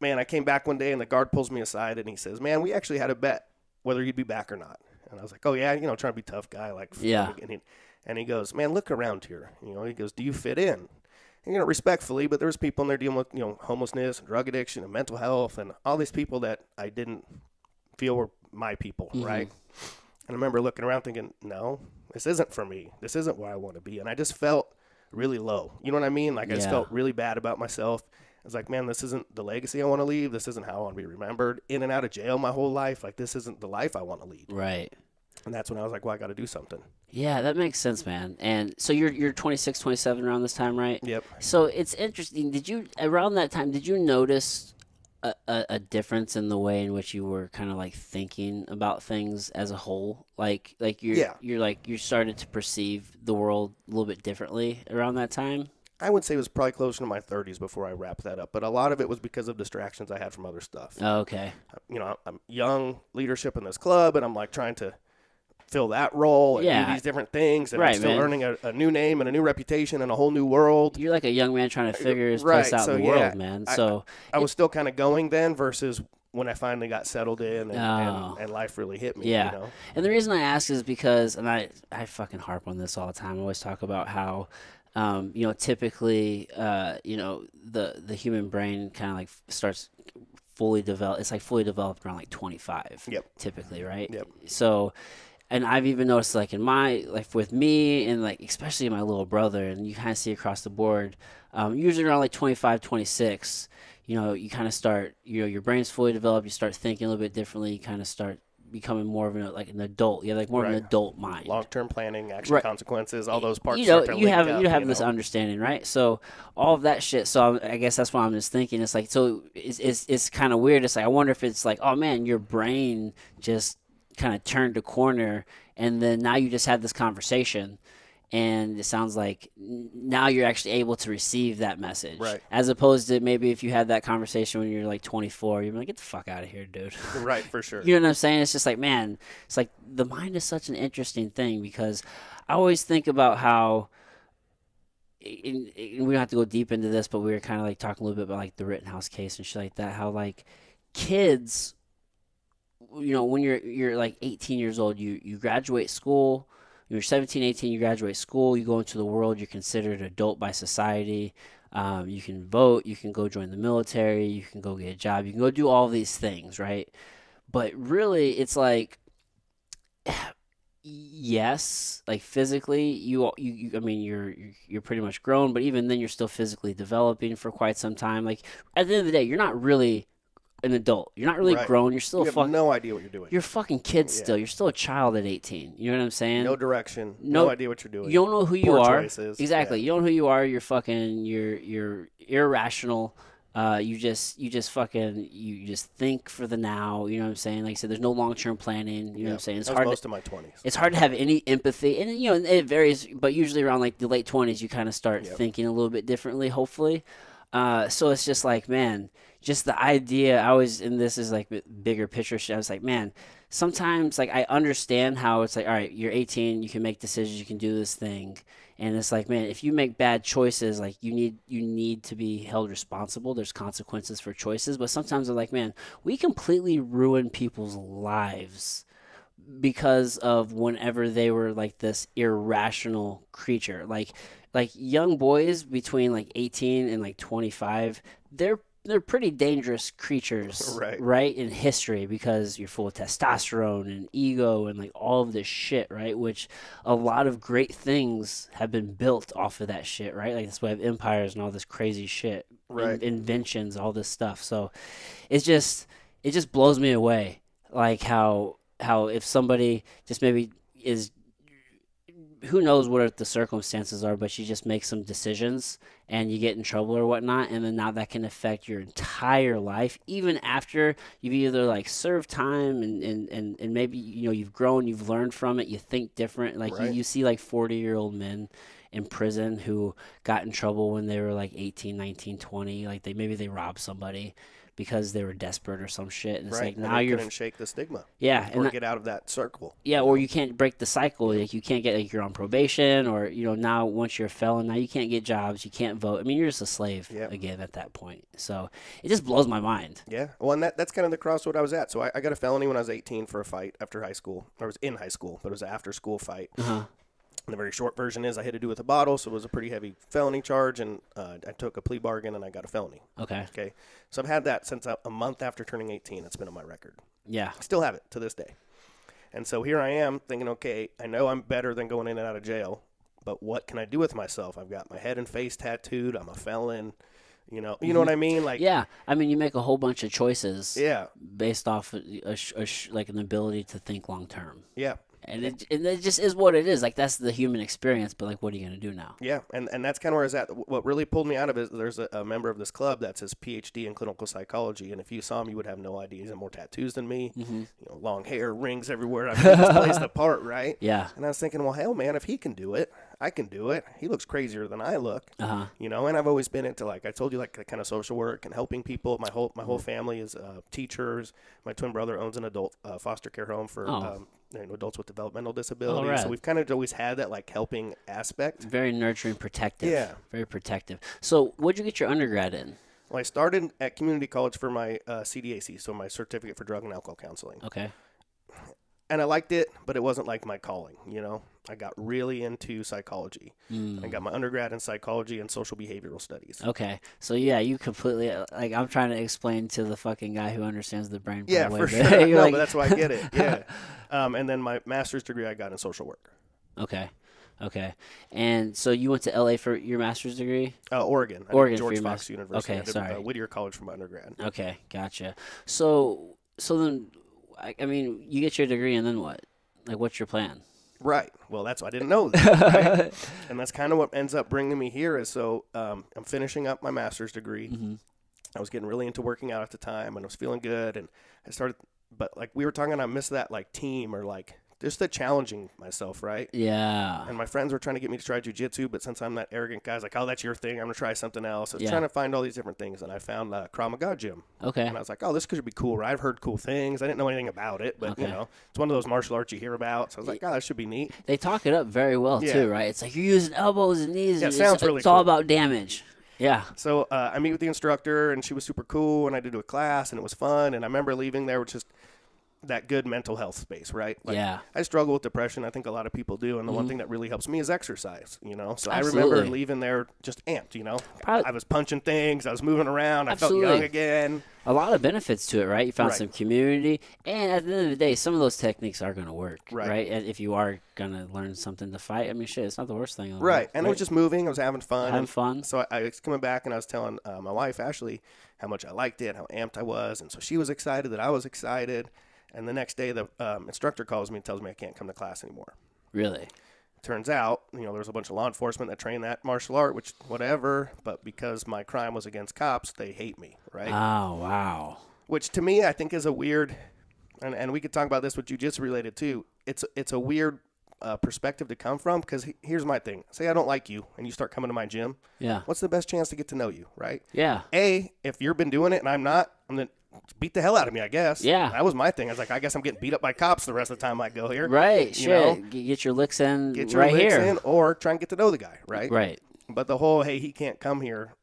man, I came back one day and the guard pulls me aside and he says, "Man, we actually had a bet whether you'd be back or not." And I was like, "Oh yeah, you know, trying to be tough guy, like Yeah. And he, and he goes, "Man, look around here. You know, he goes, do you fit in?" And, you know, respectfully, but there was people in there dealing with you know homelessness and drug addiction and mental health and all these people that I didn't feel were my people, mm-hmm. right? And I remember looking around thinking, "No, this isn't for me. This isn't where I want to be." And I just felt really low. You know what I mean? Like I just felt really bad about myself. I was like, man, this isn't the legacy I want to leave. This isn't how I want to be remembered. In and out of jail my whole life. Like, this isn't the life I want to lead. Right. And that's when I was like, well, I got to do something. Yeah, that makes sense, man. And so you're you're 26, 27 around this time, right? Yep. So it's interesting. Did you around that time? Did you notice a, a, a difference in the way in which you were kind of like thinking about things as a whole? Like like you're Yeah. you're like you started to perceive the world a little bit differently around that time. I would say it was probably closer to my 30s before I wrapped that up. But a lot of it was because of distractions I had from other stuff. Oh, okay. Uh, you know, I'm young leadership in this club, and I'm like trying to fill that role and Yeah. do these different things. And Right, I'm still man. earning a, a new name and a new reputation and a whole new world. You're like a young man trying to uh, figure his Right, place out so in the yeah, world, man. I- So I was still kind of going then versus when I finally got settled in and, Oh. and, and life really hit me. Yeah. You know? And the reason I ask is because, and I, I fucking harp on this all the time. I always talk about how, um, you know, typically, uh, you know, the the human brain kind of like starts fully develop. It's like fully developed around like 25. Yep. Typically, right? Yep. So, and I've even noticed like in my like with me and like especially my little brother, and you kind of see across the board, um, usually around like 25, 26. You know, you kind of start, you know, your brain's fully developed. You start thinking a little bit differently. You kind of start becoming more of an like an adult. You have like more of an adult mind. Long term planning, action Right. consequences, all those parts. you know, you have up, you have this know? understanding, right? So all of that shit. So I guess that's why I'm just thinking. It's like so it's it's, it's kind of weird. It's like I wonder if it's like oh man, your brain just kind of turned a corner, and then now you just had this conversation. And it sounds like now you're actually able to receive that message, Right. As opposed to maybe if you had that conversation when you're like 24, you're like, "Get the fuck out of here, dude." (laughs) Right, for sure. (laughs) You know what I'm saying? It's just like, man, it's like the mind is such an interesting thing because I always think about how. In, in, we don't have to go deep into this, but we were kind of like talking a little bit about like the Rittenhouse case and shit like that. How like kids, you know, when you're you're like 18 years old, you you graduate school. You're 17, 18. You graduate school. You go into the world. You're considered adult by society. Um, you can vote. You can go join the military. You can go get a job. You can go do all these things, right? but really it's like (sighs) yes like physically you, you you i mean you're you're- you're pretty much grown but even then you're still physically developing for quite some time like at the end of the day you're not really an adult you're not really Right. grown you're still you have fucking no idea what you're doing. you're a fucking kid Yeah. still you're still a child at 18 you know what i'm saying no direction. No, no- idea what you're doing. you don't know who you Poor are choices. exactly Yeah. you don't know who you are you're fucking you're you're irrational uh, you just you just fucking you just think for the now you know what i'm saying like i said there's no long-term planning you know what i'm saying it's hard to, most of my 20s. it's hard to have any empathy and you know it varies but usually around like the late 20s you kind of start Yep. thinking a little bit differently hopefully uh, so it's just like man just the idea i was and this is like bigger picture shit i was like man sometimes like i understand how it's like all right you're 18 you can make decisions you can do this thing. And it's like man if you make bad choices like you need you need to be held responsible. There's consequences for choices. But sometimes i'm like man we completely ruin people's lives because of whenever they were like this irrational creature. Like like young boys between like 18 and like 25 they're they're pretty dangerous creatures (laughs) Right. right in history because you're full of testosterone and ego and like all of this shit right which a lot of great things have been built off of that shit right like that's why have empires and all this crazy shit in- Right. inventions all this stuff so it's just it just blows me away like how how if somebody just maybe is who knows what the circumstances are, but you just make some decisions and you get in trouble or whatnot, and then now that can affect your entire life, even after you've either like served time and, and, and, and maybe you know you've grown, you've learned from it, you think different. Like Right. you, you see like forty year old men in prison who got in trouble when they were like 18, 19, 20. Like they maybe they robbed somebody because they were desperate or some shit. And it's right. like and now you're couldn't shake the stigma yeah, or and get out of that circle. yeah, or you can't break the cycle. Like you can't get like you're on probation, or you know now once you're a felon, now you can't get jobs, you can't vote. I mean, you're just a slave Yep. again at that point. So it just blows my mind. Yeah. Well, and that, that's kind of the crossroad I was at. So I, I got a felony when I was 18 for a fight after high school. I was in high school, but it was an after school fight. Uh-huh. The very short version is I had to do with a bottle, so it was a pretty heavy felony charge, and uh, I took a plea bargain and I got a felony. Okay. Okay. So I've had that since a, a month after turning 18. It's been on my record. Yeah. I still have it to this day. And so here I am thinking, okay, I know I'm better than going in and out of jail, but what can I do with myself? I've got my head and face tattooed. I'm a felon. You know, you know what I mean? Like. Yeah. I mean, you make a whole bunch of choices yeah, based off a, a, a like an ability to think long term, yeah. And it and it just is what it is. Like that's the human experience. But like, what are you gonna do now? Yeah, and, and that's kind of where I was at. What really pulled me out of it is there's a, a member of this club that's his PhD in clinical psychology, and if you saw him, you would have no idea. He's got more tattoos than me. Mm-hmm. You know, long hair, rings everywhere. I mean, he's placed apart, (laughs) right? Yeah. And I was thinking, well, hell, man, if he can do it, I can do it. He looks crazier than I look. Uh huh. You know, and I've always been into like I told you, like the kind of social work and helping people. My whole my Mm-hmm. whole family is uh, teachers. My twin brother owns an adult uh, foster care home for Oh. um, you know, adults with developmental disabilities. rad. So we've kind of always had that like helping aspect. Very nurturing, protective. Yeah. Very protective. So, what'd you get your undergrad in? Well, I started at community college for my uh, CDAC, so my certificate for drug and alcohol counseling, Okay. and I liked it, but it wasn't like my calling. You know, I got really into psychology. Mm. I got my undergrad in psychology and social behavioral studies. Okay, so yeah, you completely like I'm trying to explain to the fucking guy who understands the brain. Yeah, for sure. (laughs) no, like- but that's why I get it. Yeah. (laughs) um, and then my master's degree I got in social work. okay, okay, and so you went to LA for your master's degree. Uh, Oregon. I Oregon George your Fox mas- University. okay, did, sorry. Uh, Whittier College for my undergrad. Okay, gotcha. So so then, I, I mean, you get your degree and then what? Like, what's your plan? Right. Well, that's why I didn't know that. right? (laughs) and that's kind of what ends up bringing me here. Is so um, I'm finishing up my master's degree. Mm-hmm. I was getting really into working out at the time, and I was feeling good. And I started, but like we were talking, I missed that like team or like just the challenging myself, right? Yeah. And my friends were trying to get me to try jujitsu, but since I'm that arrogant guy, I was like, oh, that's your thing. I'm gonna try something else. I was Yeah. trying to find all these different things, and I found uh, Krav Maga gym. Okay. And I was like, oh, this could be cool, right? I've heard cool things. I didn't know anything about it, but you know, it's one of those martial arts you hear about. So I was like, oh, that should be neat. They talk it up very well Yeah. too, right? It's like you're using elbows and knees. Yeah, and it sounds it's, really It's all about damage. Yeah. So uh, I meet with the instructor, and she was super cool, and I did a class, and it was fun. And I remember leaving there with just that good mental health space, right? Like, Yeah. I struggle with depression. I think a lot of people do, and the one thing that really helps me is exercise. You know, so I remember leaving there just amped. You know, Prob- I was punching things, I was moving around, I felt young again. A lot of benefits to it, right? You found Right. some community, and at the end of the day, some of those techniques are going to work, Right. right? And If you are going to learn something to fight, I mean, shit, it's not the worst thing. Right, world, and I was just moving. I was having fun. having fun. So I, I was coming back, and I was telling uh, my wife Ashley how much I liked it, how amped I was, and so she was excited that I was excited. And the next day, the um, instructor calls me and tells me I can't come to class anymore. Really? turns out, you know, there was a bunch of law enforcement that trained that martial art, which whatever, but because my crime was against cops, they hate me, right? Oh wow. which to me I think is a weird and, and we could talk about this with jujitsu related too. It's it's a weird uh, perspective to come from because he, here's my thing. Say I don't like you and you start coming to my gym. Yeah. What's the best chance to get to know you, right? Yeah. A, if you've been doing it and I'm not, I'm gonna beat the hell out of me, I guess. Yeah. That was my thing. I was like, I guess I'm getting beat up by cops the rest of the time I go here. Right. You Shit. know? Get your licks in Get your right licks here. in or try and get to know the guy, right? Right. But the whole hey he can't come here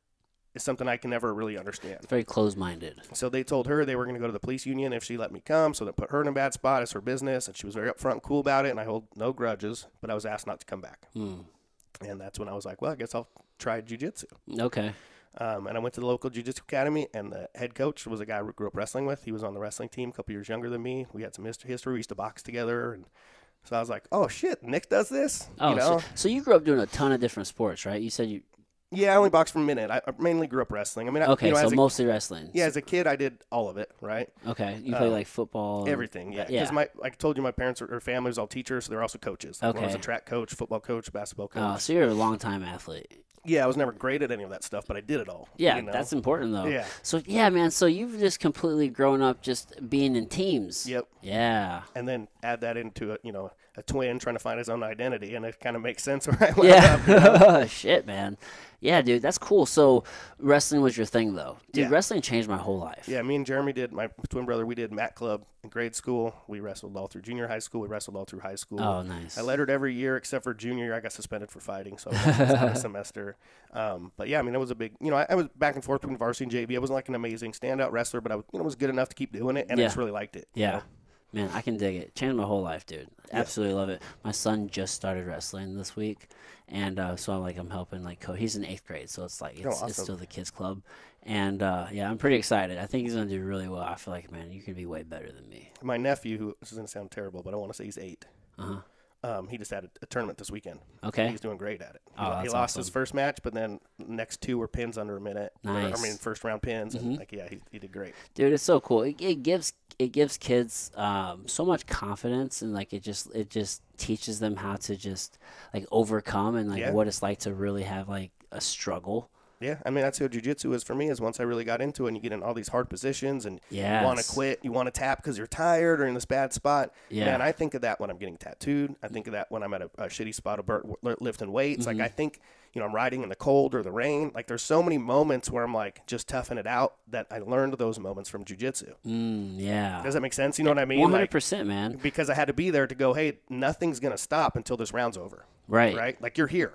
is something I can never really understand. Very close-minded. So they told her they were going to go to the police union if she let me come. So that put her in a bad spot. It's her business, and she was very upfront and cool about it. And I hold no grudges, but I was asked not to come back. Hmm. And that's when I was like, well, I guess I'll try jujitsu. Okay. Um, and I went to the local jiu-jitsu academy, and the head coach was a guy I grew up wrestling with. He was on the wrestling team, a couple years younger than me. We had some history. We used to box together, and so I was like, "Oh shit, Nick does this." Oh, you know? so, so you grew up doing a ton of different sports, right? You said you. Yeah, I only boxed for a minute. I, I mainly grew up wrestling. I mean, I- Okay, you know, so as a, mostly wrestling. yeah, as a kid, I did all of it, right? Okay, you play Um, like football. and- Everything, yeah. yeah. Because my, like I told you, my parents or, family was all teachers, so they're also coaches. Like, I was a Okay. track coach, football coach, basketball coach. Oh, so you're a long time athlete. yeah, I was never great at any of that stuff, but I did it all. Yeah, you know? that's important though. Yeah. So yeah, man. So you've just completely grown up just being in teams. Yep. Yeah. And then add that into a you know a twin trying to find his own identity, and it kind of makes sense where I wound up. Yeah. (laughs) Shit, man. Yeah, dude, that's cool. So wrestling was your thing though. Dude, Yeah. wrestling changed my whole life. Yeah, me and Jeremy did my twin brother. We did mat club in grade school. We wrestled all through junior high school. We wrestled all through high school. Oh, nice. I lettered every year except for junior year. I got suspended for fighting, so I was out a semester. Um, but yeah, I mean, it was a big. You know, I, I was back and forth between varsity and JV. I wasn't like an amazing standout wrestler, but I was, you know, was good enough to keep doing it, and Yeah. I just really liked it. you Yeah. know? Man, I can dig it. Changed my whole life, dude. Absolutely love it. My son just started wrestling this week, and uh, so I'm like I'm helping like co- he's in eighth grade, so it's like it's, it's Oh, awesome. still the kids club, and uh, yeah, I'm pretty excited. I think he's gonna do really well. I feel like man, you can be way better than me. My nephew, who this is gonna sound terrible, but I want to say he's eight. Uh-huh. Um, he just had a, a tournament this weekend. Okay. He's doing great at it. He, Oh, he lost his first match, but then next two were pins under a minute. Nice. Mm-hmm. I mean, first round pins, and like yeah, he, he did great. dude it's so cool it, it gives it gives kids um, so much confidence and like it just it just teaches them how to just like overcome and like Yeah. what it's like to really have like a struggle Yeah, I mean that's what jujitsu is for me. Is once I really got into it, and you get in all these hard positions, and you want to quit, you want to tap because you're tired or in this bad spot. Yeah. Man, I think of that when I'm getting tattooed. I think of that when I'm at a, a shitty spot of lifting weights. Mm-hmm. Like I think, you know, I'm riding in the cold or the rain. Like there's so many moments where I'm like just toughing it out. That I learned those moments from jujitsu. mm, yeah Does that make sense? You know what I mean? 100% man because I had to be there to go. Hey, nothing's gonna stop until this round's over. right Right? Like you're here.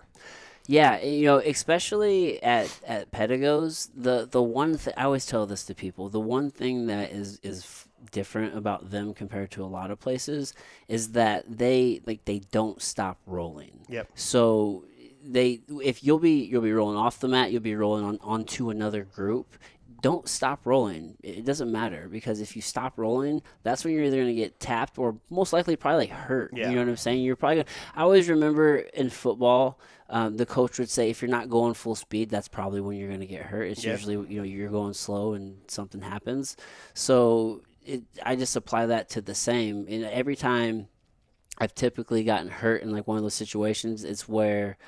Yeah, you know, especially at at Pedigo's, the the one thing I always tell this to people, the one thing that is is f- different about them compared to a lot of places is that they like they don't stop rolling. Yep. So they if you'll be you'll be rolling off the mat, you'll be rolling on onto another group. Don't stop rolling. It doesn't matter because if you stop rolling, that's when you're either gonna get tapped or most likely probably like hurt. Yeah. You know what I'm saying? You're probably. Gonna, I always remember in football, um, the coach would say if you're not going full speed, that's probably when you're gonna get hurt. It's Yeah. usually you know you're going slow and something happens. So it, I just apply that to the same. And every time I've typically gotten hurt in like one of those situations, it's where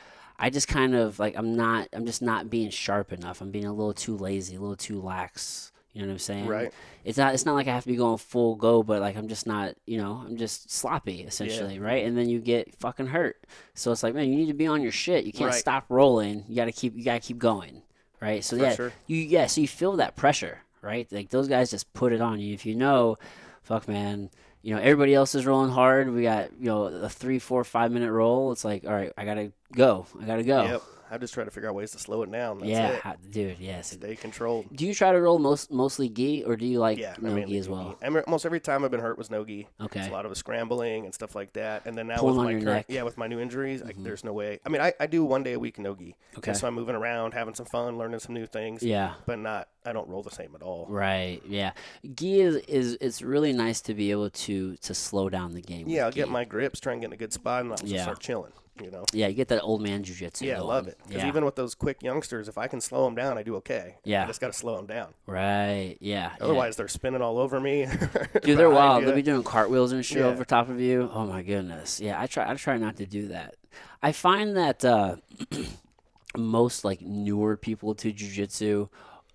I just kind of like I'm not I'm just not being sharp enough. I'm being a little too lazy, a little too lax. You know what I'm saying? Right. It's not it's not like I have to be going full go, but like I'm just not, you know, I'm just sloppy essentially, right? And then you get fucking hurt. So it's like, man, you need to be on your shit. You can't Right. stop rolling. You got to keep you got to keep going, right? So For yeah, sure. you yeah, so you feel that pressure, right? Like those guys just put it on you. If you know, fuck man, you know everybody else is rolling hard. We got you know a three, four, five minute roll. It's like all right, I gotta go. I gotta go. Yep. I just try to figure out ways to slow it down. That's yeah, it. dude. Yes. Stay controlled. Do you try to roll most mostly gi or do you like Yeah, no gi as well? gi. I mean, almost every time I've been hurt was no gi. Okay. It's a lot of scrambling and stuff like that. And then now Pulling with on my current, neck. Mm-hmm. yeah, with my new injuries, I, there's no way. I mean, I, I do one day a week no gi. Okay. So I'm moving around, having some fun, learning some new things. Yeah. But not, I don't roll the same at all. Right. Yeah. Gi is, is it's really nice to be able to to slow down the game. Yeah, I'll with get my grips, try and get in a good spot, and I'll just Yeah. start chilling. You know. Yeah, you get that old man jujitsu. Yeah, I love it. Because Yeah. even with those quick youngsters, if I can slow them down, I do okay. Yeah. I just got to slow them down. right. Yeah. yeah. Otherwise, they're spinning all over me. (laughs) Dude, they're wild. you. They'll be doing cartwheels and shit Yeah. over top of you. Oh my goodness. Yeah, I try. I try not to do that. I find that uh, (clears throat) most like newer people to jujitsu,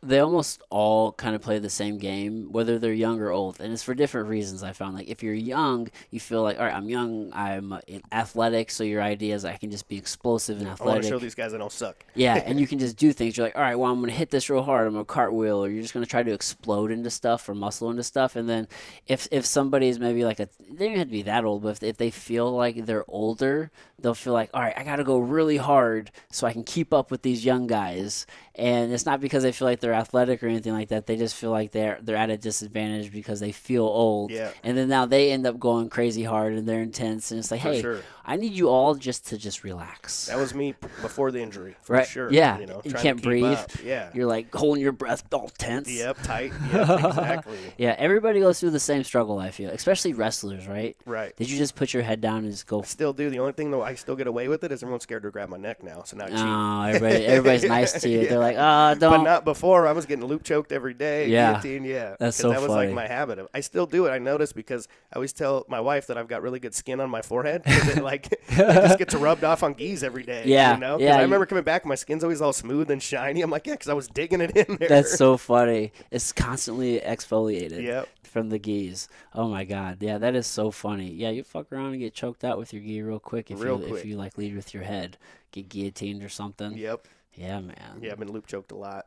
they almost all kind of play the same game, whether they're young or old, and it's for different reasons. I found like if you're young, you feel like, all right, I'm young, I'm uh, athletic, so your idea is I can just be explosive and athletic. I want to show these guys I don't suck. (laughs) Yeah, and you (laughs) can just do things. You're like, all right, well, I'm going to hit this real hard. I'm going to cartwheel, or you're just going to try to explode into stuff or muscle into stuff. And then if if somebody's maybe like a, they don't have to be that old, but if, if they feel like they're older, they'll feel like, all right, I got to go really hard so I can keep up with these young guys. And it's not because they feel like they're athletic or anything like that. They just feel like they're they're at a disadvantage because they feel old. Yeah. And then now they end up going crazy hard and they're intense. And it's like, For hey, sure. I need you all just to just relax. That was me before the injury, for Right, sure. yeah, You, know, you can't breathe. up. Yeah. You're like holding your breath all tense. Yep, tight. (laughs) Yep, exactly. Yeah, everybody goes through the same struggle, I feel, especially wrestlers, right? Right. Did you just put your head down and just go? Still do. The only thing though I still get away with it is everyone's scared to grab my neck now. So now I. Oh, everybody, everybody's nice to you. (laughs) Yeah. They're like, oh, But don't. But not before. I was getting loop choked every day. Yeah. Guillotine, yeah. That's so That was funny. like my habit. I still do it. I notice because I always tell my wife that I've got really good skin on my forehead. it, like it just gets rubbed off on gis every day. Yeah, You know? yeah, I you- remember coming back, my skin's always all smooth and shiny. I'm like, yeah, because I was digging it in there. That's so funny. It's constantly exfoliated Yep. from the gis. Oh my god, yeah, that is so funny. Yeah, you fuck around and get choked out with your gi real quick if Real you quick. if you like lead with your head, get guillotined or something. Yep. Yeah, man. Yeah, I've been loop choked a lot.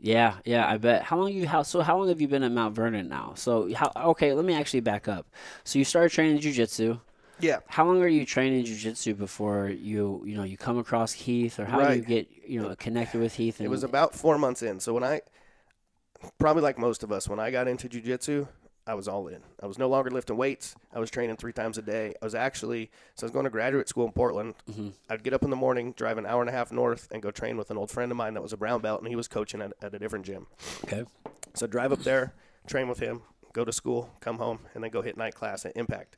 Yeah, yeah, I bet. How long you how so how long have you been at Mount Vernon now? So how okay, let me actually back up. So you started training jujitsu. Yeah. How long are you training jujitsu before you you know you come across Heath or how do you get you know connected with Heath? And, It was about four months in. So when I, probably like most of us, when I got into jujitsu, I was all in. I was no longer lifting weights. I was training three times a day. I was actually, so I was going to graduate school in Portland. Mm-hmm. I'd get up in the morning, drive an hour and a half north, and go train with an old friend of mine that was a brown belt, and he was coaching at, at a different gym. okay. So drive up there, train with him, go to school, come home, and then go hit night class at Impact.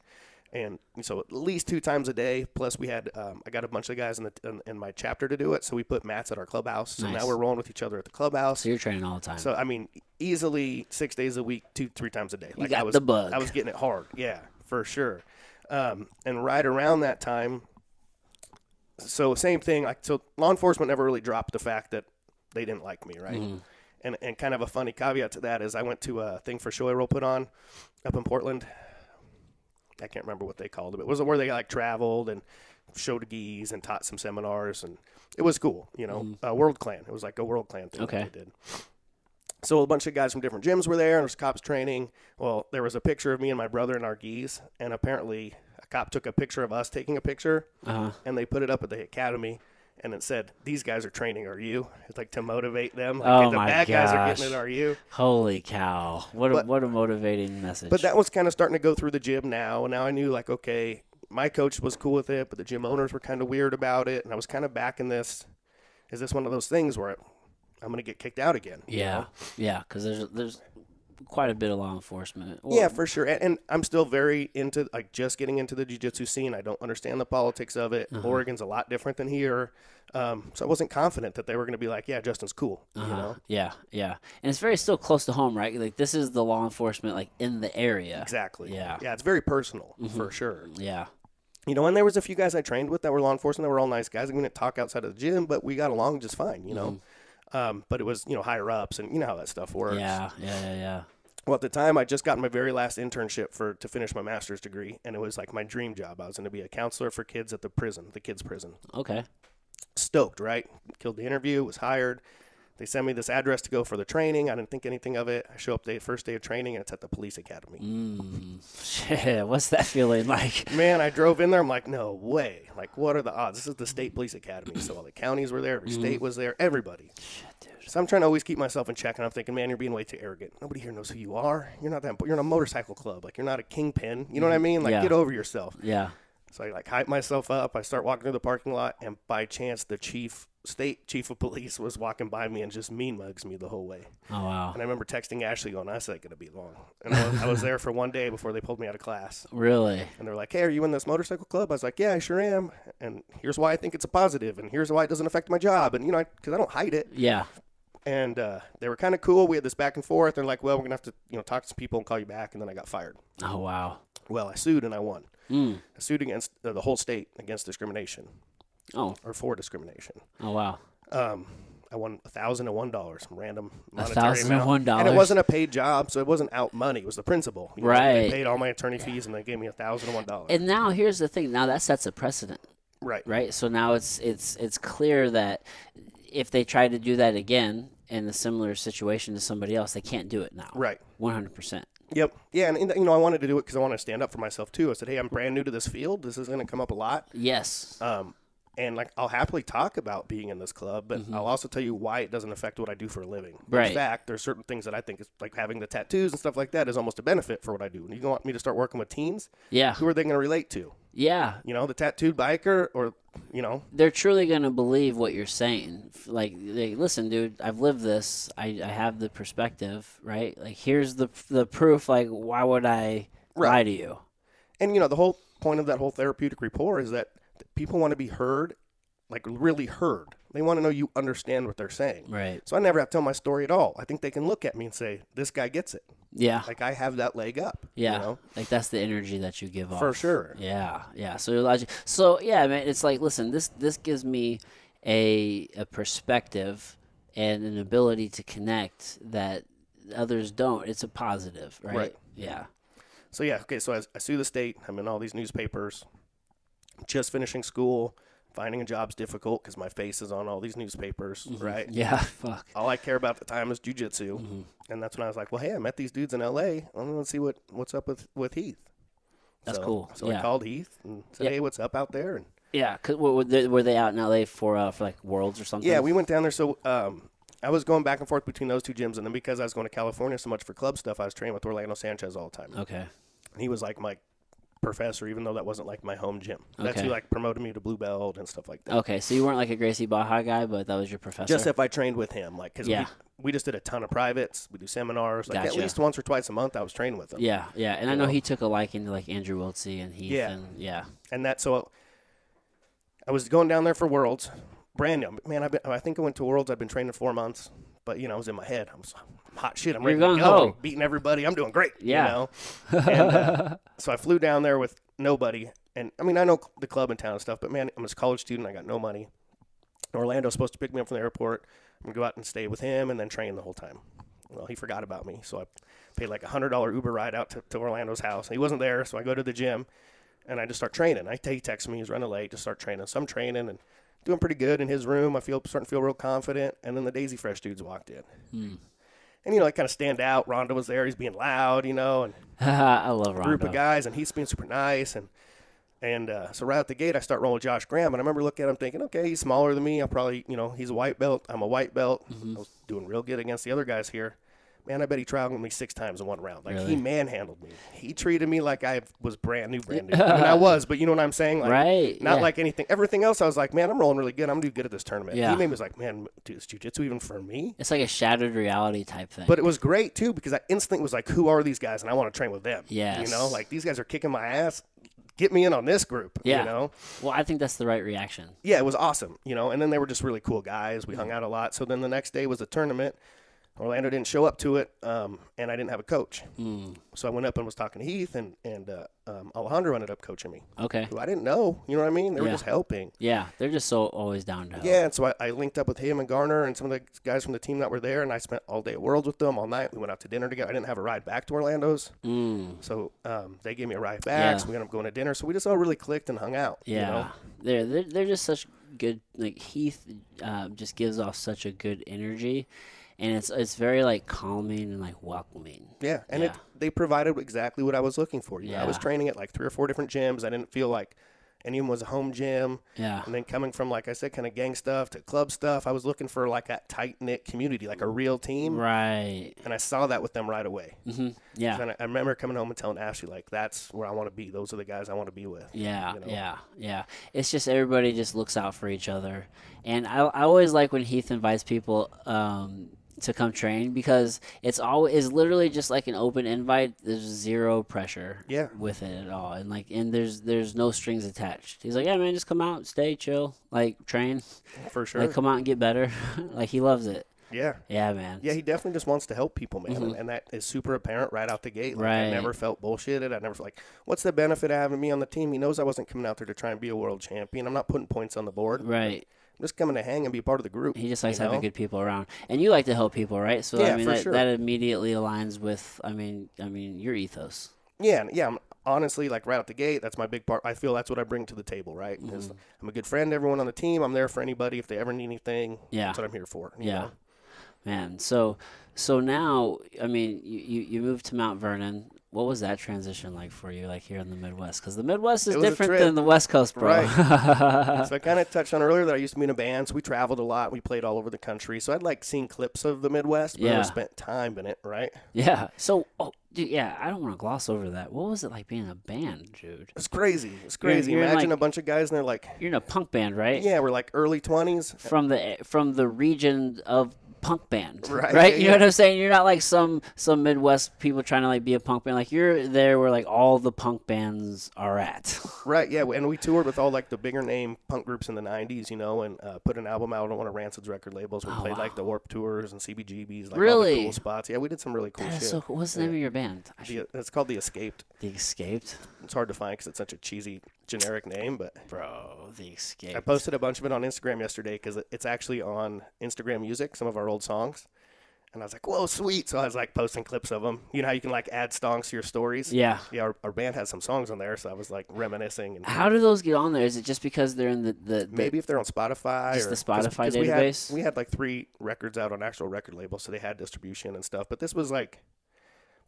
And so at least two times a day. Plus, we had um, I got a bunch of guys in the in, in my chapter to do it. So we put mats at our clubhouse. So Nice. now we're rolling with each other at the clubhouse. So you're training all the time. So I mean, easily six days a week, two three times a day. Like I got was, the bug. I was getting it hard. Yeah, for sure. Um, and right around that time, so same thing. Like so, law enforcement never really dropped the fact that they didn't like me, right? Mm-hmm. And and kind of a funny caveat to that is I went to a thing for Shoyoroll put on up in Portland. I can't remember what they called it, but it was where they like traveled and showed gis and taught some seminars, and it was cool. You know, uh, World Clan. It was like a World Clan thing. Okay. that they did. So a bunch of guys from different gyms were there, and there was cops training. Well, there was a picture of me and my brother and our gis, and apparently a cop took a picture of us taking a picture, uh-huh. and they put it up at the academy. And it said, "These guys are training. Are you?" It's like to motivate them. Like, Oh "Hey, the my bad guys are getting gosh. it. Are you? Holy cow! What a what a motivating message. But that was kind of starting to go through the gym now. And now I knew, like, okay, my coach was cool with it, but the gym owners were kind of weird about it. And I was kind of back in this. Is this one of those things where I'm going to get kicked out again? yeah, know? yeah, because there's there's quite a bit of law enforcement. Well, yeah, for sure. And, and I'm still very into, like, just getting into the jiu-jitsu scene. I don't understand the politics of it. Uh-huh. Oregon's a lot different than here. Um, so I wasn't confident that they were going to be like, yeah, Justin's cool. Uh-huh, know? yeah, yeah, and it's very still close to home, right? Like this is the law enforcement like in the area. Exactly. Yeah. Mm-hmm. Yeah, it's very personal, for sure. Yeah, You know, and there was a few guys I trained with that were law enforcement. That were all nice guys. We didn't talk outside of the gym, but we got along just fine. You know, um, but it was you know higher ups, and you know how that stuff works. Yeah, yeah, yeah, yeah. Well, at the time, I just got my very last internship for to finish my master's degree, and it was like my dream job. I was going to be a counselor for kids at the prison, the kids' prison. Okay. Stoked, right? Killed the interview, was hired. They send me this address to go for the training. I didn't think anything of it. I show up the first day of training, and it's at the police academy. Mm, (laughs) shit, what's that feeling like? Man, I drove in there. I'm like, no way. Like, what are the odds? This is the state police academy. So all the counties were there, every state was there, everybody. Dude. So I'm trying to always keep myself in check, and I'm thinking, man, you're being way too arrogant. Nobody here knows who you are. You're not that. You're in a motorcycle club. Like, you're not a kingpin. You know what I mean? Like, Yeah. get over yourself. Yeah. So I like hype myself up. I start walking through the parking lot, and by chance, the chief, state chief of police, was walking by me and just mean mugs me the whole way. Oh wow. And I remember texting Ashley, going, "That's not gonna be long." And I was, I was there for one day before they pulled me out of class. Really? And they're like, "Hey, are you in this motorcycle club?" I was like, "Yeah, I sure am." And here's why I think it's a positive, and here's why it doesn't affect my job, and you know, because I, don't hide it. Yeah. And uh, they were kind of cool. We had this back and forth. They're like, "Well, we're gonna have to, you know, talk to some people and call you back." And then I got fired. Oh wow. Well, I sued and I won. Mm. I sued against uh, the whole state against discrimination Oh. or for discrimination. Oh wow. Um, I won a thousand and one dollars, some random monetary amount. and it wasn't a paid job, so it wasn't out money. It was the principal. you know, Right. They paid all my attorney fees, and they gave me a thousand and one dollars. And now here's the thing. Now that sets a precedent, Right. right? So now it's it's it's clear that if they try to do that again in a similar situation to somebody else, they can't do it now. Right. One hundred percent. Yep. Yeah, and, you know, I wanted to do it because I want to stand up for myself too. I said, "Hey, I'm brand new to this field. This is going to come up a lot." Yes. Um, and like, I'll happily talk about being in this club, but I'll also tell you why it doesn't affect what I do for a living. Mm-hmm. Right. In fact, there's certain things that I think is like having the tattoos and stuff like that is almost a benefit for what I do. And you want me to start working with teens? Yeah. Who are they going to relate to? Yeah. You know, the tattooed biker, or you know, They're truly gonna believe what you're saying. Like, they, listen, dude, I've lived this. I, I have the perspective, right? Like, here's the the proof. Like, why would I lie to you? and you know, the whole point of that whole therapeutic rapport is that people want to be heard, like really heard. They want to know you understand what they're saying. Right. So I never have to tell my story at all. I think they can look at me and say, "This guy gets it." Yeah. Like I have that leg up. you Yeah, know? like that's the energy that you give off For sure. Yeah, yeah. So you're logic. So yeah, man, it's like listen, this this gives me a a perspective and an ability to connect that others don't. It's a positive, right? Right. Yeah. So yeah, okay. So I, I sue the state. I'm in all these newspapers. Just finishing school. Finding a job's difficult because my face is on all these newspapers, right? Yeah. (laughs) Fuck. All I care about at the time is jujitsu, Mm-hmm. and that's when I was like, "Well, hey, I met these dudes in L.A. I'm gonna see what what's up with with Heath." That's So- cool. So Yeah. I called Heath and said, Yeah. "Hey, what's up out there?" And Yeah. Cause were, were they, were they out in LA for uh, for like Worlds or something? yeah, we went down there. So um, I was going back and forth between those two gyms, and then because I was going to California so much for club stuff, I was training with Orlando Sanchez all the time. Okay. And he was like my professor, even though that wasn't like my home gym. That's Okay. who like promoted me to blue belt and stuff like that. Okay. So you weren't like a Gracie Barra guy, but that was your professor. Just if I trained with him, like because Yeah. we, we just did a ton of privates. We do seminars, like at Gotcha. least once or twice a month. I was training with him. yeah, yeah, and I know he took a liking to like Andrew Wiltse and Heath, Yeah. and yeah, and that so I was going down there for Worlds, brand new. Man, I've been, I think I went to Worlds. I've been training four months, but you know, I was in my head. I'm, so- I'm hot shit. I'm You're ready to go. I'm beating everybody. I'm doing great. Yeah. You know? (laughs) and, uh, so I flew down there with nobody, and I mean, I know the club in town and stuff, but man, I'm a college student. I got no money. Orlando's supposed to pick me up from the airport. I'm gonna go out and stay with him and then train the whole time. Well, he forgot about me, so I paid like a hundred dollar Uber ride out to, to Orlando's house. He wasn't there, so I go to the gym and I just start training. I he texts me, he's running late, just start training. So I'm training and doing pretty good in his room. I feel starting to feel real confident. And then the Daisy Fresh dudes walked in. And you know, I kind of stand out. Ronda was there. He's being loud, you know, and (laughs) I love Rondo. group of guys, and he's being super nice. And And uh, so right out the gate, I start rolling Josh Graham, and I remember looking at him thinking, okay, he's smaller than me. I'll probably, you know, he's a white belt. I'm a white belt. I was doing real good against the other guys here. Man, I bet he traveled with me six times in one round. Like Really? he manhandled me. He treated me like I was brand new, brand new. I mean, I (laughs) was, but you know what I'm saying? Like, Right, Not yeah. like anything. Everything else, I was like, man, I'm rolling really good. I'm gonna do good at this tournament. Yeah. He made me was like, man, dude, is jujitsu even for me? It's like a shattered reality type thing. But it was great too because I instantly was like, "Who are these guys?" And I want to train with them. Yeah. you know, like these guys are kicking my ass. Get me in on this group. yeah. you know, Well, I think that's the right reaction. yeah, it was awesome. You know, and then they were just really cool guys. We hung mm. out a lot. So then the next day was the tournament. Orlando didn't show up to it, um, and I didn't have a coach. Mm. So I went up and was talking to Heath, and and uh, um, Alejandro ended up coaching me, Okay. who I didn't know. You know what I mean? They were Yeah. just helping. Yeah, they're just so always down to help. Yeah, and so I, I linked up with him and Garner and some of the guys from the team that were there, and I spent all day at Worlds with them all night. We went out to dinner together. I didn't have a ride back to Orlando's, Mm. so um, they gave me a ride back. Yeah. So we ended up going to dinner. So we just all really clicked and hung out. Yeah, you know? they're, they're they're just such good. Like Heath, uh, just gives off such a good energy, and it's it's very like calming and like welcoming. yeah, and Yeah. It, they provided exactly what I was looking for. You know, I was training at like three or four different gyms. I didn't feel like any of them was a home gym. Yeah, And then coming from like I said, kind of gang stuff to club stuff, I was looking for like that tight knit community, like a real team. right. And I saw that with them right away. hmm Yeah, And I, I remember coming home and telling Ashley, like, that's where I want to be. Those are the guys I want to be with. Yeah, you know? yeah, yeah. It's just everybody just looks out for each other, and I, I always like when Heath invites people um, to come train because it's all is literally just like an open invite. There's zero pressure, Yeah. with it at all, and like and there's there's no strings attached. He's like, yeah, man, just come out, stay, chill, like train, For sure. like come out and get better. (laughs) like he loves it. yeah. Yeah, man. Yeah, he definitely just wants to help people, man, and, and that is super apparent right out the gate. Like, I Mm-hmm. Never felt bullshitted. I never felt like, what's the benefit of having me on the team? He knows I wasn't coming out there to try and be a world champion. I'm not putting points on the board. Right. I'm just coming to hang and be part of the group. He just likes you know? having good people around, and you like to help people, right? So Yeah, I mean, for that, sure. that immediately aligns with, I mean, I mean, your ethos. Yeah, yeah. I'm, honestly, like right out the gate, that's my big part. I feel that's what I bring to the table, right? Mm-hmm. I'm a good friend to everyone on the team. I'm there for anybody if they ever need anything. Yeah. That's what I'm here for. you Yeah, know? man. So, so now, I mean, you, you you moved to Mount Vernon. What was that transition like for you, like here in the Midwest? Because the Midwest is It was a different than the West Coast, bro. Right. So I (laughs) kind of touched on earlier that I used to be in a band, so we traveled a lot. We played all over the country. So I'd like seen clips of the Midwest, but Yeah. never spent time in it, right? yeah. So, oh, dude, yeah, I don't want to gloss over that. What was it like being in a band, dude? It's crazy. It's You're- crazy. you're Imagine like- a bunch of guys and they're like, You're in a punk band, right? yeah, we're like early 20s. From the eh, from the region of punk band, (laughs) Right, Right. yeah, you know yeah. what I'm saying? You're not like some some Midwest people trying to like be a punk band. Like you're there where like all the punk bands are at. (laughs) Right, yeah, and we toured with all like the bigger name punk groups in the '90s, you know, and uh, put an album out on one of Rancid's record labels. We Oh, played wow. like the Warped Tours and CBGBs, like all Really? the cool spots. Yeah, we did some really cool shit. so cool. What's the name of your band? Should, The- it's called The Escaped. the Escaped, It's hard to find because it's such a cheesy, generic name, but bro. The Escaped. I posted a bunch of it on Instagram yesterday because it's actually on Instagram Music, some of our old songs. And I was like, whoa, sweet. So I was like posting clips of them. You know how you can like add songs to your stories? Yeah. Yeah, our, our band has some songs on there. So I was like reminiscing. And How do those get on there? Is it just because they're in the the, the maybe if they're on Spotify Just or the Spotify 'cause we had- database? We had, like three records out on actual record labels, so they had distribution and stuff. But this was like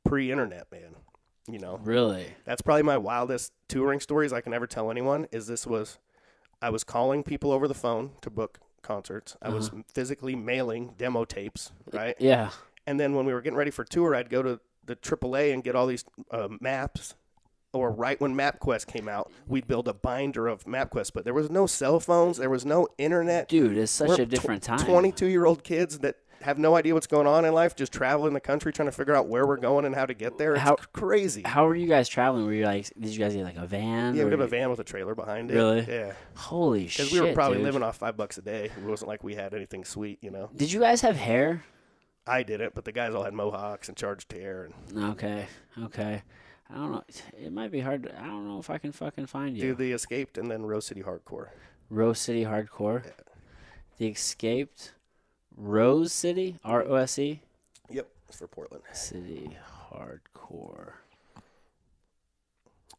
pre-internet, man. You know, really? that's probably my wildest touring stories I can ever tell anyone. Is this was, I was calling people over the phone to book concerts. I was Uh-huh. physically mailing demo tapes, right? Yeah. And then when we were getting ready for tour, I'd go to the AAA and get all these uh, maps. Or right when MapQuest came out, we'd build a binder of MapQuest, but there was no cell phones, there was no internet. Dude, it's such We're a different time. 22 year old kids that have no idea what's going on in life, just traveling the country trying to figure out where we're going and how to get there. It's How- crazy. How were you guys traveling? Were you like, did you guys get like a van? yeah, we have a van with a trailer behind it. Really? Yeah. Holy shit! Because we were probably dude. living off five bucks a day. It wasn't like we had anything sweet, you know. Did you guys have hair? I didn't, but the guys all had mohawks and charged hair. And Okay, okay. I don't know. It might be hard. To, I don't know if I can fucking find you. do the escaped and then Rose City Hardcore. Rose City Hardcore. The Escaped. Rose City. R O S E. Yep, it's for Portland. City Hardcore.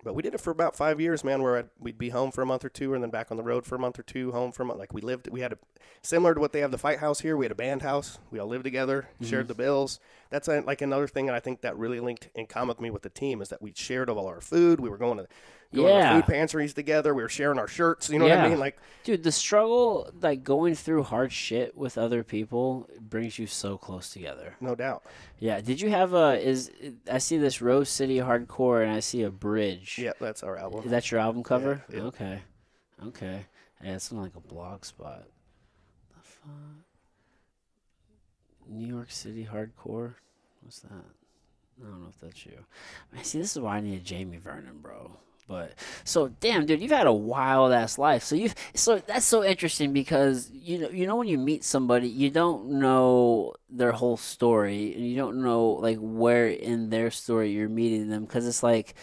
But we did it for about five years, man. Where I'd, we'd be home for a month or two, and then back on the road for a month or two. Home for a month. Like we lived, we had a similar to what they have the fight house here. We had a band house. We all lived together, mm-hmm. shared the bills. That's uh like another thing, and I think that really linked in common with me with the team is that we shared all our food. We were going to going Yeah. to food pantries together. We were sharing our shirts. You know what I mean? Like, Dude, the struggle, like going through hard shit with other people, brings you so close together. no doubt. Yeah. Did you have a? Is I see this Rose City Hardcore, and I see a bridge. Yeah, that's our album. Is that your album cover? yeah. Okay. Okay. Yeah, it's like a blog spot. The fuck? New York City Hardcore? What's that? I don't know if that's you. Man, see, this is why I need a Jamie Vernon, bro. But so damn, dude, you've had a wild ass life. So you've so that's so interesting because you know you know when you meet somebody, you don't know their whole story, and you don't know like where in their story you're meeting them because it's like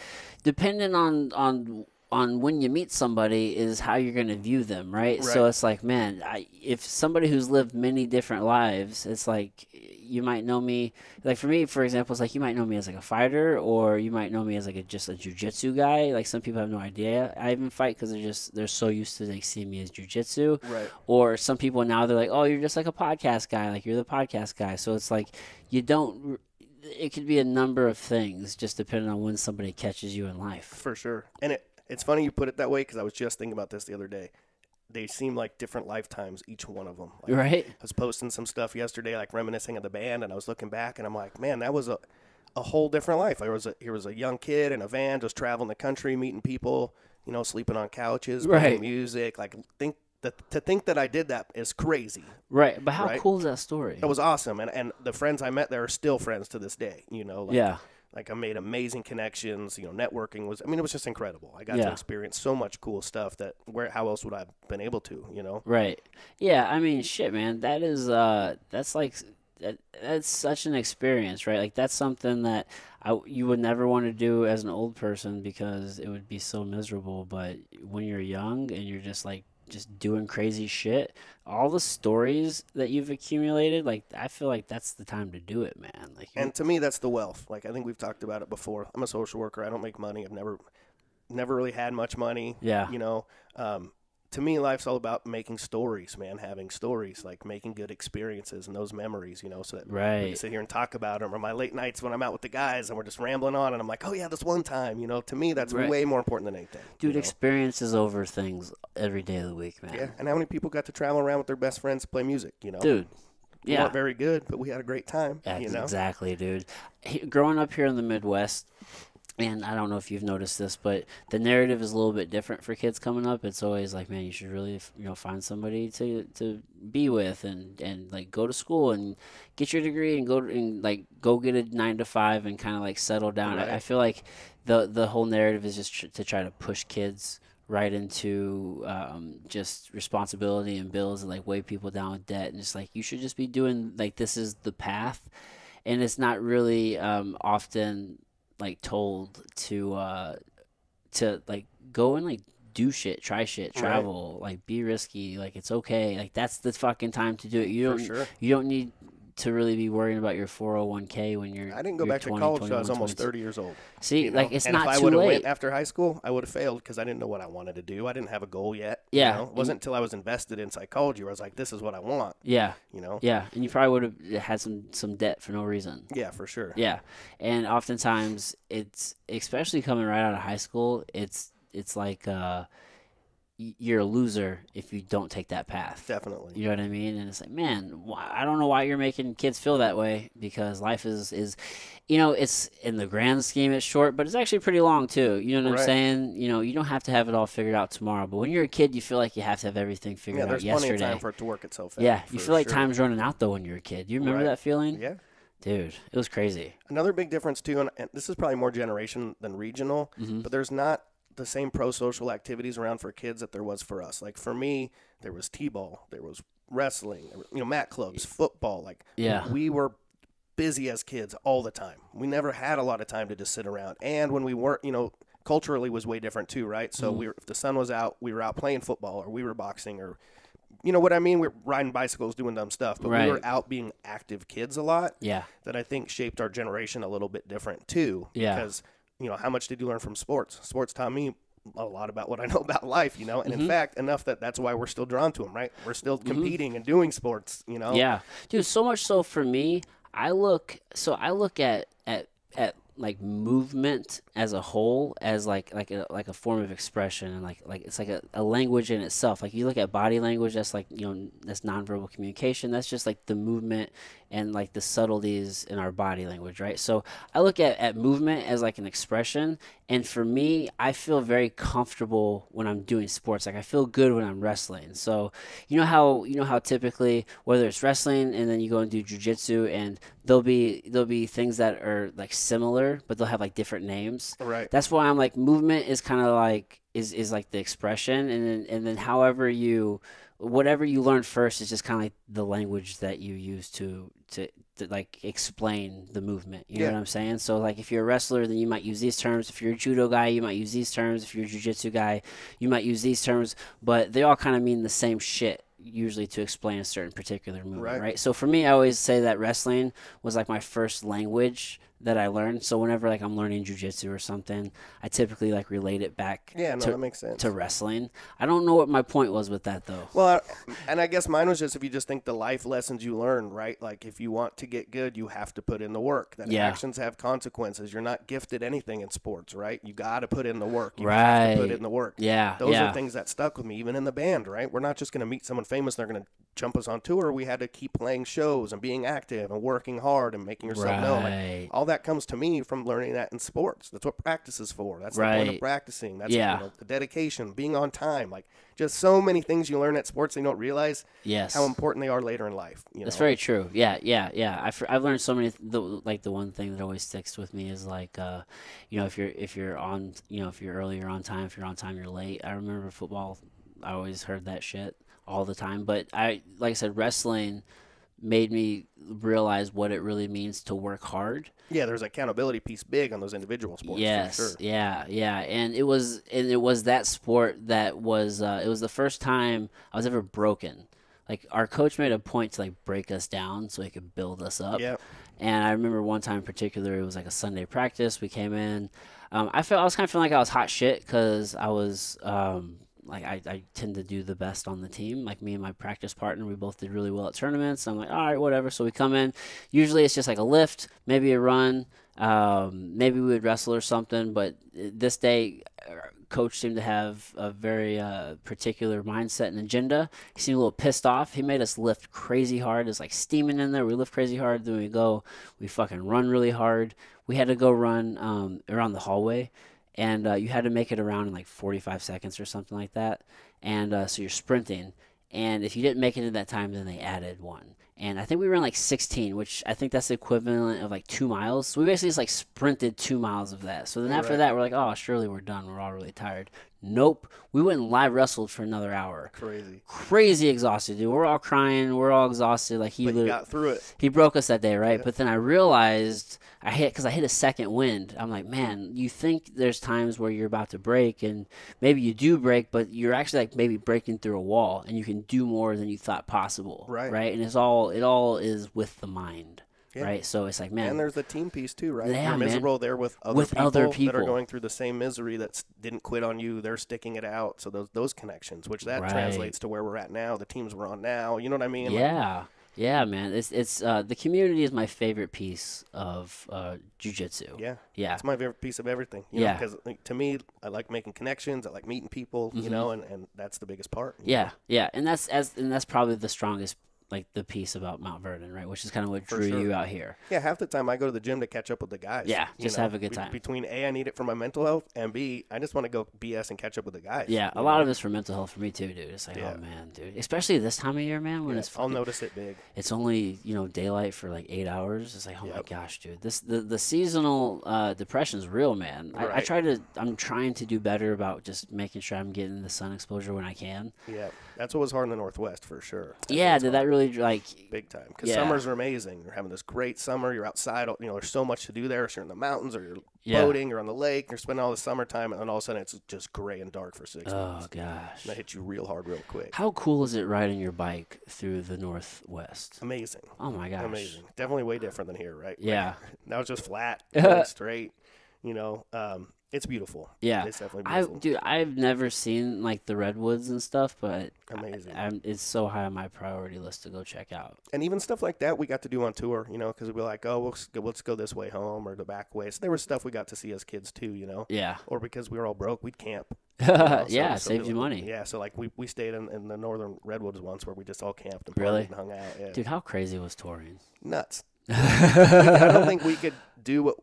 depending on on on when you meet somebody is how you're going to view them right? so it's like man I, if somebody who's lived many different lives it's like you might know me like for me for example it's like you might know me as like a fighter or you might know me as like a just a jujitsu guy like some people have no idea i even fight because they're just they're so used to like seeing me as jujitsu Right. or some people now they're like oh you're just like a podcast guy like you're the podcast guy so it's like you don't it could be a number of things just depending on when somebody catches you in life For sure. And it, it's funny you put it that way because I was just thinking about this the other day. They seem like different lifetimes, each one of them. Like, right I was posting some stuff yesterday, like reminiscing of the band, and I was looking back, and I'm like, man, that was a, a whole different life. I was a, here was a young kid in a van, just traveling the country, meeting people, you know, sleeping on couches, Right. playing music. Like, think that to think that I did that is crazy. right but how Right. cool is that story It was awesome, and and the friends I met there are still friends to this day. You know, like, yeah like I made amazing connections. You know, networking was. I mean, it was just incredible. I got Yeah. to experience so much cool stuff that where how else would I have been able to? You know. Right. Yeah, I mean, shit, man. That is uh that's like that, that's such an experience, right? Like that's something that I you would never want to do as an old person because it would be so miserable, but when you're young and you're just like just doing crazy shit, all the stories that you've accumulated, like I feel like that's the time to do it, man. Like And to me, that's the wealth. Like I think we've talked about it before. I'm a social worker. I don't make money. I've never, never really had much money. Yeah. You know, um, to me, life's all about making stories, man. Having stories, like making good experiences and those memories. You know, so that we Right. can sit here and talk about them. Or my late nights when I'm out with the guys and we're just rambling on, and I'm like, oh yeah, this one time. You know, to me, that's Right. way more important than anything. Dude, you know? experiences over things every day of the week, man. yeah. And how many people got to travel around with their best friends to play music? You know, Dude. we Yeah. weren't very good, but we had a great time. Ex- you know, Exactly, dude. He- growing up here in the Midwest, and I don't know if you've noticed this, but the narrative is a little bit different for kids coming up. It's always like, man, you should really, you know, find somebody to to be with and and like go to school and get your degree and go to, and like go get a nine to five and kind of like settle down. I, I feel like the the whole narrative is just tr- to try to push kids right into um, just responsibility and bills and like weigh people down with debt and just like you should just be doing like this is the path and it's not really um, often like told to uh, to like go and like do shit, try shit, Right. travel, like be risky, like it's okay, like that's the fucking time to do it. You don't sure. you don't need to really be worrying about your 401k when you're I didn't go back 20, to college until I was almost 22. 30 years old. See, you know? like it's and not if I too would have late. went after high school, I would have failed because I didn't know what I wanted to do. I didn't have a goal yet. you Yeah, know? it wasn't until I was invested in psychology where I was like, "This is what I want." yeah, You know? yeah, and you probably would have had some some debt for no reason. Yeah, for sure. Yeah, and oftentimes it's especially coming right out of high school. It's it's like uh, you're a loser if you don't take that path. Definitely. You know what I mean? And it's like, man, why, I don't know why you're making kids feel that way because life is is, you know, it's in the grand scheme it's short, but it's actually pretty long too. You know what I'm saying? You know, you don't have to have it all figured out tomorrow, but when you're a kid, you feel like you have to have everything figured Yeah, out there's plenty yesterday. of time for it to work itself out. yeah, you feel like sure. time's running out though when you're a kid. You remember Right. that feeling? Yeah. Dude, it was crazy. Another big difference too, and, and this is probably more generation than regional, Mm-hmm. but there's not the same pro-social activities around for kids that there was for us. Like for me, there was t-ball, there was wrestling, there were, you know, mat clubs, football. Like Yeah. we were busy as kids all the time. We never had a lot of time to just sit around. And when we weren't, you know, culturally was way different too, right? So Mm-hmm. we were, if the sun was out, we were out playing football or we were boxing or you know what I mean? We are riding bicycles, doing dumb stuff, but we were out being active kids a lot Yeah. that I think shaped our generation a little bit different too. Yeah. Because, you know, how much did you learn from sports? Sports taught me a lot about what I (laughs) know about life, you know, and Mm-hmm. in fact, enough that that's why we're still drawn to them, right? We're still competing and doing sports, you know? Yeah, dude. So much so for me, I look. So I look at at at like movement as a whole as like like a like a form of expression and like like it's like a, a language in itself. Like you look at body language, that's like you know that's nonverbal communication. That's just like the movement and like the subtleties in our body language, right? So I look at, at movement as like an expression. And for me, I feel very comfortable when I'm doing sports. Like I feel good when I'm wrestling. So you know how you know how typically whether it's wrestling and then you go and do jujitsu and there'll be there'll be things that are like similar, but they'll have like different names. Right. That's why I'm like movement is kind of like is is like the expression, and then and then however you whatever you learn first is just kind of like the language that you use to to, to like explain the movement. You know what I'm saying? So like if you're a wrestler, then you might use these terms. If you're a judo guy, you might use these terms. If you're a jujitsu guy, you might use these terms. But they all kind of mean the same shit usually to explain a certain particular movement, Right. right? So for me, I always say that wrestling was like my first language that I learned. So whenever like I'm learning jujitsu or something, I typically like relate it back Yeah, no, to, that makes sense. to wrestling. I don't know what my point was with that though. Well, I, and I guess mine was just if you just think the life lessons you learn, right? Like if you want to get good, you have to put in the work. That Yeah. actions have consequences. You're not gifted anything in sports, right? You got to put in the work. You have to put in the work. Yeah, Those yeah. are things that stuck with me, even in the band, right? We're not just going to meet someone famous and they're going to jump us on tour. We had to keep playing shows and being active and working hard and making yourself known. Like, Right. all that comes to me from learning that in sports. That's what practice is for. That's the point of practicing. That's Yeah. you know, the dedication, being on time. Like just so many things you learn at sports and you don't realize Yes. how important they are later in life. You That's know? very true. Yeah, yeah, yeah. I've, I've learned so many. The, like the one thing that always sticks with me is like, uh, you know, if you're if you're on, you know, if you're early, you're on time. If you're on time, you're late. I remember football. I always heard that shit all the time. But I, like I said, wrestling made me realize what it really means to work hard. Yeah, there's accountability piece big on those individual sports. yes, For sure. yeah, yeah, and it was and it was that sport that was uh, it was the first time I was ever broken. Like our coach made a point to like break us down so he could build us up. Yeah. And I remember one time in particular, it was like a Sunday practice. We came in. Um, I felt I was kind of feeling like I was hot shit because I was um, like I, I tend to do the best on the team. Like me and my practice partner, we both did really well at tournaments. I'm like, all right, whatever. So we come in. Usually it's just like a lift, maybe a run, um, maybe we would wrestle or something. But uh, this day, coach seemed to have a very uh, particular mindset and agenda. He seemed a little pissed off. He made us lift crazy hard. It's like steaming in there. We lift crazy hard. Then we go, we fucking run really hard. We had to go run um, around the hallway, and uh, you had to make it around in like 45 seconds or something like that. And uh, so you're sprinting. And if you didn't make it in that time, then they added one. And I think we ran like 16, which I think that's the equivalent of like two miles. So we basically just like sprinted two miles of that. So then after Right. that, we're like, oh, surely we're done. We're all really tired. Nope. We went and live wrestled for another hour. Crazy. Crazy exhausted, dude. We're all crying. We're all exhausted. Like he got through it. he broke us that day, right? But then I realized I hit because I hit a second wind. I'm like, man, you think there's times where you're about to break, and maybe you do break, but you're actually like maybe breaking through a wall, and you can do more than you thought possible, Right. Right? And it's all it all is with the mind, Yeah. right? So it's like, man, And there's the team piece too, right? Yeah, You're man. miserable there with other With people, other that are going through the same misery that didn't quit on you. They're sticking it out. So those those connections, which that Right. translates to where we're at now, the teams we're on now. You know what I mean? Like, yeah. Yeah, man, it's it's uh, the community is my favorite piece of uh, jujitsu. yeah. yeah, It's my favorite piece of everything. You Yeah. Because to me, I like making connections. I like meeting people. You know, and, and that's the biggest part. Mm-hmm. Yeah, know? yeah, and that's as and that's probably the strongest like the piece about Mount Vernon, right? Which is kind of what For drew sure. you out here. Yeah, half the time I go to the gym to catch up with the guys. Yeah, just know? have a good Be- time. Between A, I need it for my mental health, and B, I just want to go BS and catch up with the guys. Yeah, a you lot know? of it's for mental health for me too, dude. It's like, Yeah. oh man, dude, especially this time of year, man, when Yeah, it's I'll notice it big. it's only you know daylight for like eight hours. It's like, oh my gosh, dude, this the the seasonal uh, depression is real, man. I, I try to, I'm trying to do better about just making sure I'm getting the sun exposure when I can. Yeah, that's what was hard in the Northwest for sure. That Yeah, did hard. that really like? big time because Yeah. summers are amazing. You're having this great summer. You're outside. You know, there's so much to do there. So you're in the mountains or you're Yeah. boating or on the lake. You're spending all the summertime, and then all of a sudden it's just gray and dark for six Oh months. gosh, And that hits you real hard, real quick. how cool is it riding your bike through the Northwest? Amazing, Oh my gosh, amazing. Definitely way different than here, right? Yeah. (laughs) Now it's just flat, (laughs) straight. You know, um, it's beautiful. Yeah. it's definitely I beautiful. dude, I've never seen like the redwoods and stuff, but Amazing. I, it's so high on my priority list to go check out. and even stuff like that we got to do on tour, you know, because we'd be like, oh, let's go, let's go this way home or the back way. So there was stuff we got to see as kids too, you know, Yeah, or because we were all broke, we'd camp. (laughs) you know, so- yeah, so saves we- you money, Yeah, so like we, we stayed in, in the northern redwoods once where we just all camped and Really? and hung out. Yeah, dude. How crazy was touring? nuts. (laughs) I don't think we could do what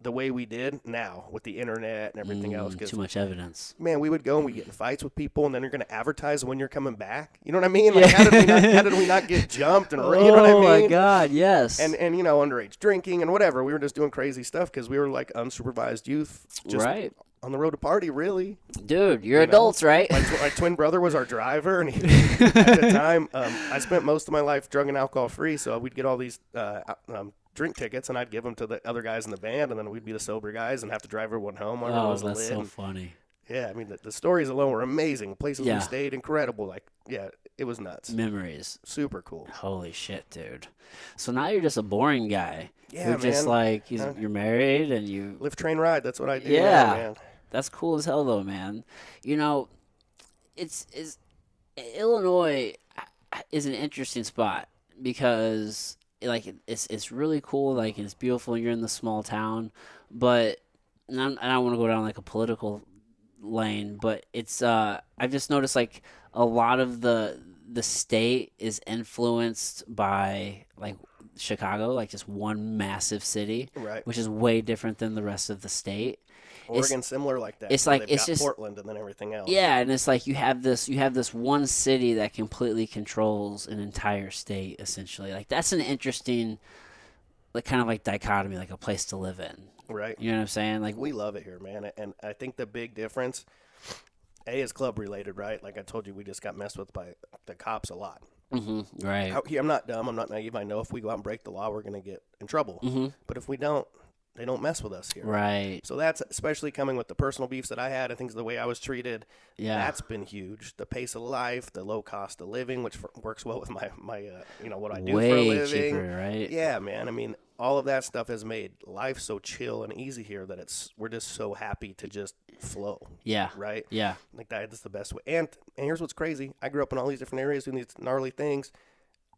the way we did now with the internet and everything else. Mm, 'cause too much evidence. man, we would go and we get in fights with people, and then you're going to advertise when you're coming back. You know what I mean? Like, how did we not, how did we not get (laughs) jumped? And you know what I oh mean? my god, yes. And and you know, underage drinking and whatever. We were just doing crazy stuff because we were like unsupervised youth, just right, on the road to party. Really, dude, you're you know, adults, right? my, tw- my twin brother was our driver, and he, (laughs) at the time, um, I spent most of my life drug and alcohol free. So we'd get all these uh, um, drink tickets, and I'd give them to the other guys in the band, and then we'd be the sober guys and have to drive everyone home. Everyone oh, was that's lit. so and- funny. yeah, I mean, the, the stories alone were amazing. Places Yeah. we stayed, incredible. Like, yeah, it was nuts. Memories. Super cool. Holy shit, dude. So now you're just a boring guy. Yeah, you're just like he's, Uh, you're married and you Lift, train, ride. That's what I do. Yeah. now, man. That's cool as hell, though, man. You know, it's is Illinois is an interesting spot because like it's it's really cool, like it's beautiful. You're in the small town, but and I'm- I don't want to go down like a political lane, but it's uh I've just noticed like a lot of the the state is influenced by like Chicago, like just one massive city, Right. which is way different than the rest of the state. Oregon's similar like that. it's like- it's just- Portland and then everything else. Yeah, and it's like you have this you have this one city that completely controls an entire state essentially. Like that's an interesting like kind of like dichotomy, like a place to live in. Right. You know what I'm saying? Like We love it here, man. And I think the big difference, A, is club related, right? Like I told you, we just got messed with by the cops a lot. hmm right. Here, I'm not dumb. I'm not naive. I know if we go out and break the law, we're going to get in trouble. hmm But if we don't, they don't mess with us here. Right. So that's especially coming with the personal beefs that I had. I think the way I was treated. Yeah. That's been huge. The pace of life, the low cost of living, which f- works well with my my uh, you know what I do for a Way living. cheaper, right? Yeah, man. I mean, all of that stuff has made life so chill and easy here that it's we're just so happy to just flow, Yeah. right? Yeah. Like that is the best way. And and here's what's crazy: I grew up in all these different areas doing these gnarly things.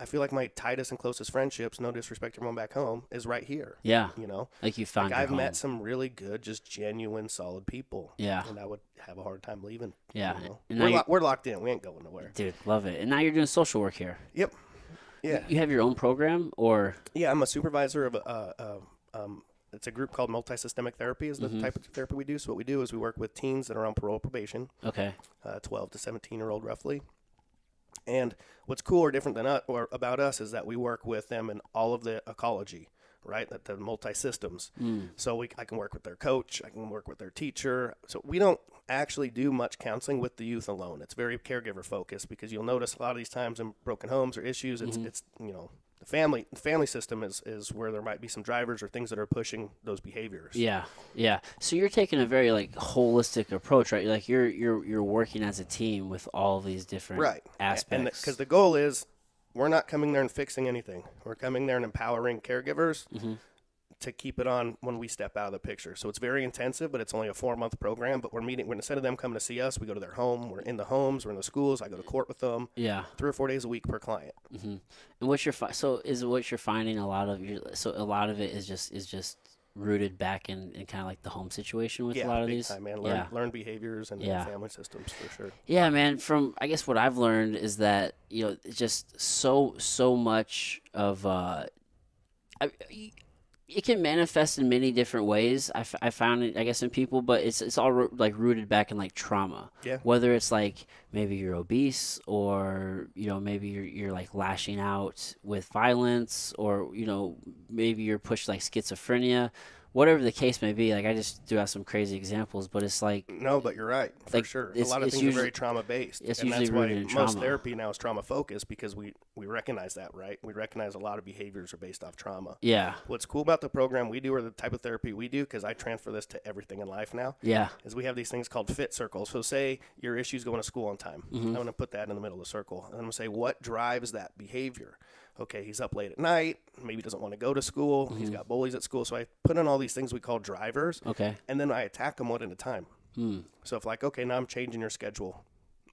I feel like my tightest and closest friendships, no disrespect to everyone back home, is right here. Yeah. You know, Like you found like I've home. met some really good, just genuine, solid people. Yeah. and I would have a hard time leaving. Yeah. you know? We're, lo- we're locked in. We ain't going nowhere. Dude, love it. And now you're doing social work here. Yep. Yeah. You have your own program or Yeah, I'm a supervisor of a. Uh, uh, um, it's a group called multisystemic therapy. Is the Mm-hmm. type of therapy we do. So what we do is we work with teens that are on parole probation, okay. uh, 12 to 17 year old roughly. And what's cool or different than us, or about us is that we work with them in all of the ecology, right? That the multi systems. Mm. So we, I can work with their coach, I can work with their teacher. So we don't actually do much counseling with the youth alone. It's very caregiver focused because you'll notice a lot of these times in broken homes or issues, it's it's you know the family the family system is is where there might be some drivers or things that are pushing those behaviors. Yeah, yeah. So you're taking a very like holistic approach, right? Like you're you're you're working as a team with all these different right aspects. because the goal is we're not coming there and fixing anything we're coming there and empowering caregivers Mm-hmm. To keep it on when we step out of the picture so it's very intensive but it's only a four month program but we're meeting when instead of them coming to see us we go to their home we're in the homes we're in the schools i go to court with them yeah. three or four days a week per client hmm And what you're fi- so is what you're finding a lot of your so a lot of it is just is just rooted back in, in kind of like the home situation with yeah a lot of these. time man learn, yeah. learn behaviors and, and Yeah. family systems for sure Yeah, man. From I guess what I've learned is that you know just so so much of uh, I, it can manifest in many different ways. I, f- I found it I guess in people, but it's it's all ro- like rooted back in like trauma. Yeah. Whether it's like maybe you're obese or you know maybe you're you're like lashing out with violence or you know maybe you're pushed like schizophrenia. Whatever the case may be, like I just threw out some crazy examples, but it's like No, but you're right for Like, sure. A lot of things are very trauma based, it's and usually that's why most trauma. therapy now is trauma focused because we we recognize that, right? We recognize a lot of behaviors are based off trauma. yeah, What's cool about the program we do, or the type of therapy we do, because I transfer this to everything in life now, yeah, is we have these things called fit circles. So, say your issue's going to school on time. Mm-hmm. I'm going to put that in the middle of the circle, and I'm going to say, what drives that behavior? Okay, he's up late at night, maybe doesn't want to go to school, Mm-hmm. he's got bullies at school. So I put in all these things we call drivers, Okay. and then I attack them one at a time. Hmm. So if like, okay, now I'm changing your schedule.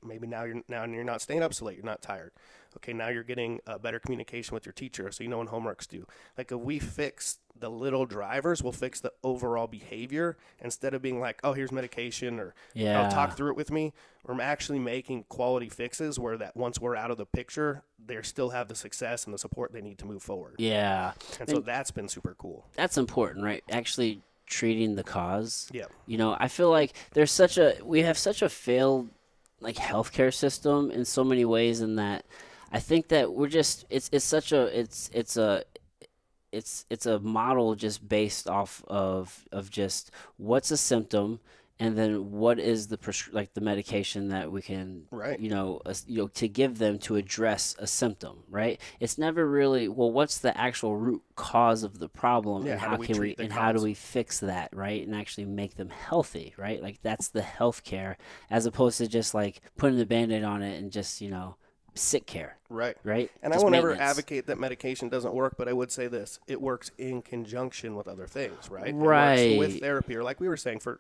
Maybe now you're now you're not staying up so late. You're not tired. Okay, now you're getting uh, better communication with your teacher, so you know when homework's due. Like if we fix the little drivers, we'll fix the overall behavior instead of being like, oh, here's medication or Yeah. oh, talk through it with me. We're actually making quality fixes where that once we're out of the picture, they still have the success and the support they need to move forward. Yeah. And so that's been super cool. That's important, right? Actually treating the cause. Yeah. You know, I feel like there's such a we have such a failed like healthcare system in so many ways in that I think that we're just it's it's such a it's it's a it's it's a model just based off of of just what's a symptom and then what is the pres- like the medication that we can Right. you know as- you know to give them to address a symptom right it's never really well what's the actual root cause of the problem Yeah, and how how, can we and how do we fix that right and actually make them healthy right like that's the health care as opposed to just like putting the band-aid on it and just you know sick care Right. right And Just I won't ever advocate that medication doesn't work, but I would say this: it works in conjunction with other things, right? It works Right. with therapy, or like we were saying, for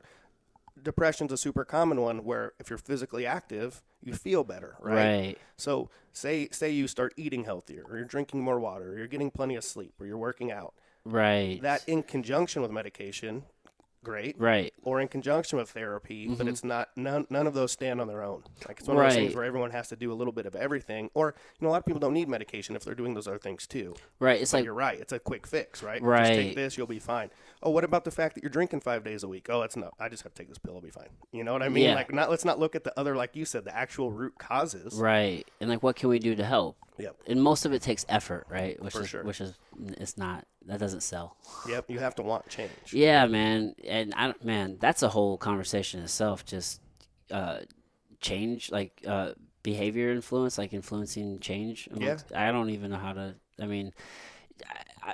depression's a super common one where if you're physically active, you feel better, right? right So say say you start eating healthier, or you're drinking more water, or you're getting plenty of sleep, or you're working out. right That in conjunction with medication, great. right Or in conjunction with therapy, but it's not none, none of those stand on their own. Like it's one of Mm-hmm. Those things where everyone has to do a little bit of everything. Or you know, a lot of people don't need medication if they're doing those other things too. right it's But like you're right. It's a quick fix, right? Right. Just Right. take this, you'll be fine. Oh, what about the fact that you're drinking five days a week? Oh, that's not. I just have to take this pill. I'll be fine. You know what I mean? Yeah. Like, not let's not look at the other, like you said, the actual root causes. right and like what can we do to help Yep. and most of it takes effort right which For is sure. which is it's not that doesn't sell (laughs) Yep. You have to want change. Yeah, man, and I man, that's a whole conversation itself. Just uh, change, like uh, behavior influence, like influencing change. amongst- I don't even know how to. I mean, I, I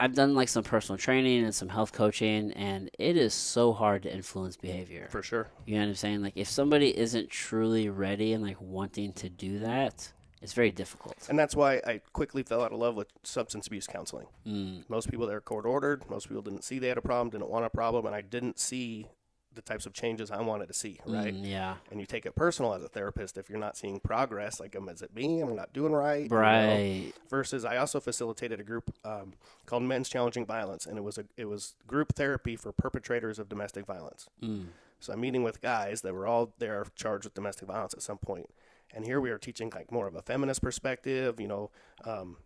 I've done like some personal training and some health coaching, and it is so hard to influence behavior. For sure. You know what I'm saying? Like if somebody isn't truly ready and like wanting to do that, it's very difficult. And that's why I quickly fell out of love with substance abuse counseling. Mm, Most people that are court ordered, most people didn't see they had a problem, didn't want a problem, and I didn't see the types of changes I wanted to see, right? mm, yeah. And you take it personal as a therapist if you're not seeing progress, like, um, is it me? I'm not doing right. you know? Right. versus I also facilitated a group um, called Men's Challenging Violence, and it was a it was group therapy for perpetrators of domestic violence. Mm. So I'm meeting with guys that were all there charged with domestic violence at some point, and here we are teaching like more of a feminist perspective, you know. Um,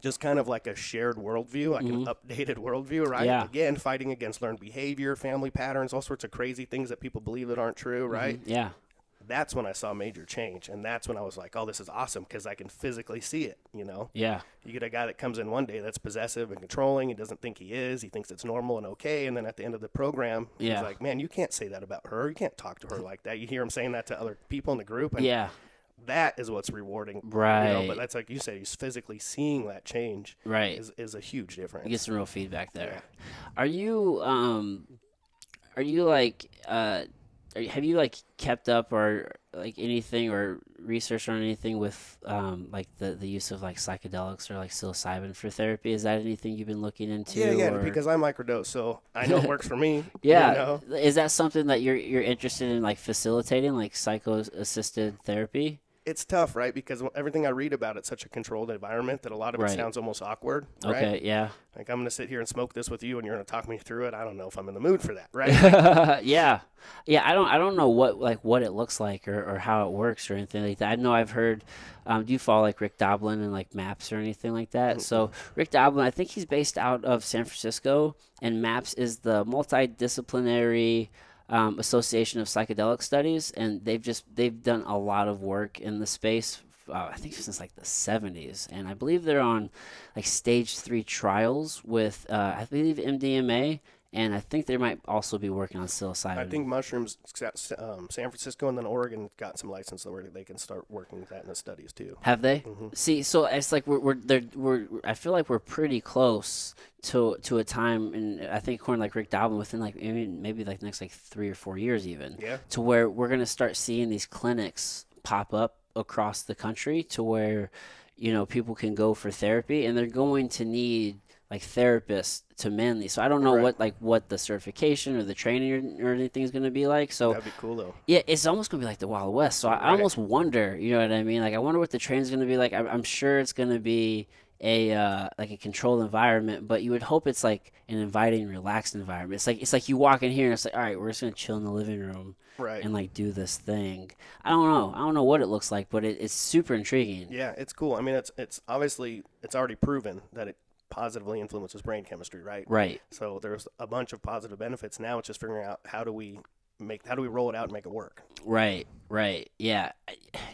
just kind of like a shared worldview, like an updated worldview, right? Yeah. Again, fighting against learned behavior, family patterns, all sorts of crazy things that people believe that aren't true, right? Yeah. That's when I saw major change, and that's when I was like, "Oh, this is awesome" because I can physically see it. You know, Yeah. you get a guy that comes in one day that's possessive and controlling. He doesn't think he is. He thinks it's normal and okay. And then at the end of the program, Yeah. he's like, "Man, you can't say that about her. You can't talk to her like that." You hear him saying that to other people in the group, and Yeah. that is what's rewarding, you know, Right. but that's like you said, he's physically seeing that change Right. is is a huge difference. You get some real feedback there. Are you um are you like uh have you like kept up or like anything or researched on anything with um like the the use of like psychedelics or like psilocybin for therapy? Is that anything you've been looking into? yeah, yeah, or- because I microdose, so I know it works for me. (laughs) yeah, you know? is that something that you're you're interested in like facilitating like psycho assisted therapy? It's tough, right? Because everything I read about it's such a controlled environment that a lot of it sounds almost awkward, right? Okay, yeah. Like I'm gonna sit here and smoke this with you, and you're gonna talk me through it. I don't know if I'm in the mood for that, right? (laughs) yeah, yeah. I don't. I don't know what like what it looks like or, or how it works or anything like that. I know I've heard. Um, do you follow like Rick Doblin and like MAPS or anything like that? So Rick Doblin, I think he's based out of San Francisco, and MAPS is the multidisciplinary um, Association of Psychedelic Studies, and they've just they've done a lot of work in the space. Uh, I think since like the 70s, and I believe they're on like stage three trials with uh, I believe MDMA, and I think they might also be working on psilocybin. I think mushrooms, um, San Francisco and then Oregon got some license where they can start working with that in the studies too. Have they? See, so it's like we're we're, they're, we're I feel like we're pretty close to to a time, and I think according to like Rick Doblin, within like maybe maybe like next like three or four years even, Yeah. to where we're gonna start seeing these clinics pop up across the country, to where you know people can go for therapy and they're going to need like therapists to man these. So I don't know Right. what like what the certification or the training or, or anything is going to be like. So That'd be cool though. yeah, it's almost gonna be like the Wild West. So I, I almost wonder, you know what I mean? Like I wonder what the train's gonna be like. I'm, I'm sure it's gonna be a uh, like a controlled environment, but you would hope it's like an inviting, relaxed environment. It's like it's like you walk in here and it's like, all right, we're just gonna chill in the living room Right. and like do this thing. I don't know. I don't know what it looks like, but it, it's super intriguing. Yeah, it's cool. I mean, it's it's obviously it's already proven that it positively influences brain chemistry, right? Right. So there's a bunch of positive benefits. Now it's just figuring out how do we make how do we roll it out and make it work. Right. Right. Yeah.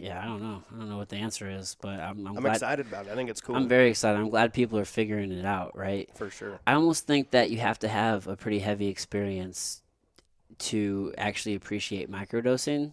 Yeah. I don't know. I don't know what the answer is, but I'm, I'm, I'm excited about it. I think it's cool I'm very excited. I'm glad people are figuring it out. Right. for sure. I almost think that you have to have a pretty heavy experience to actually appreciate microdosing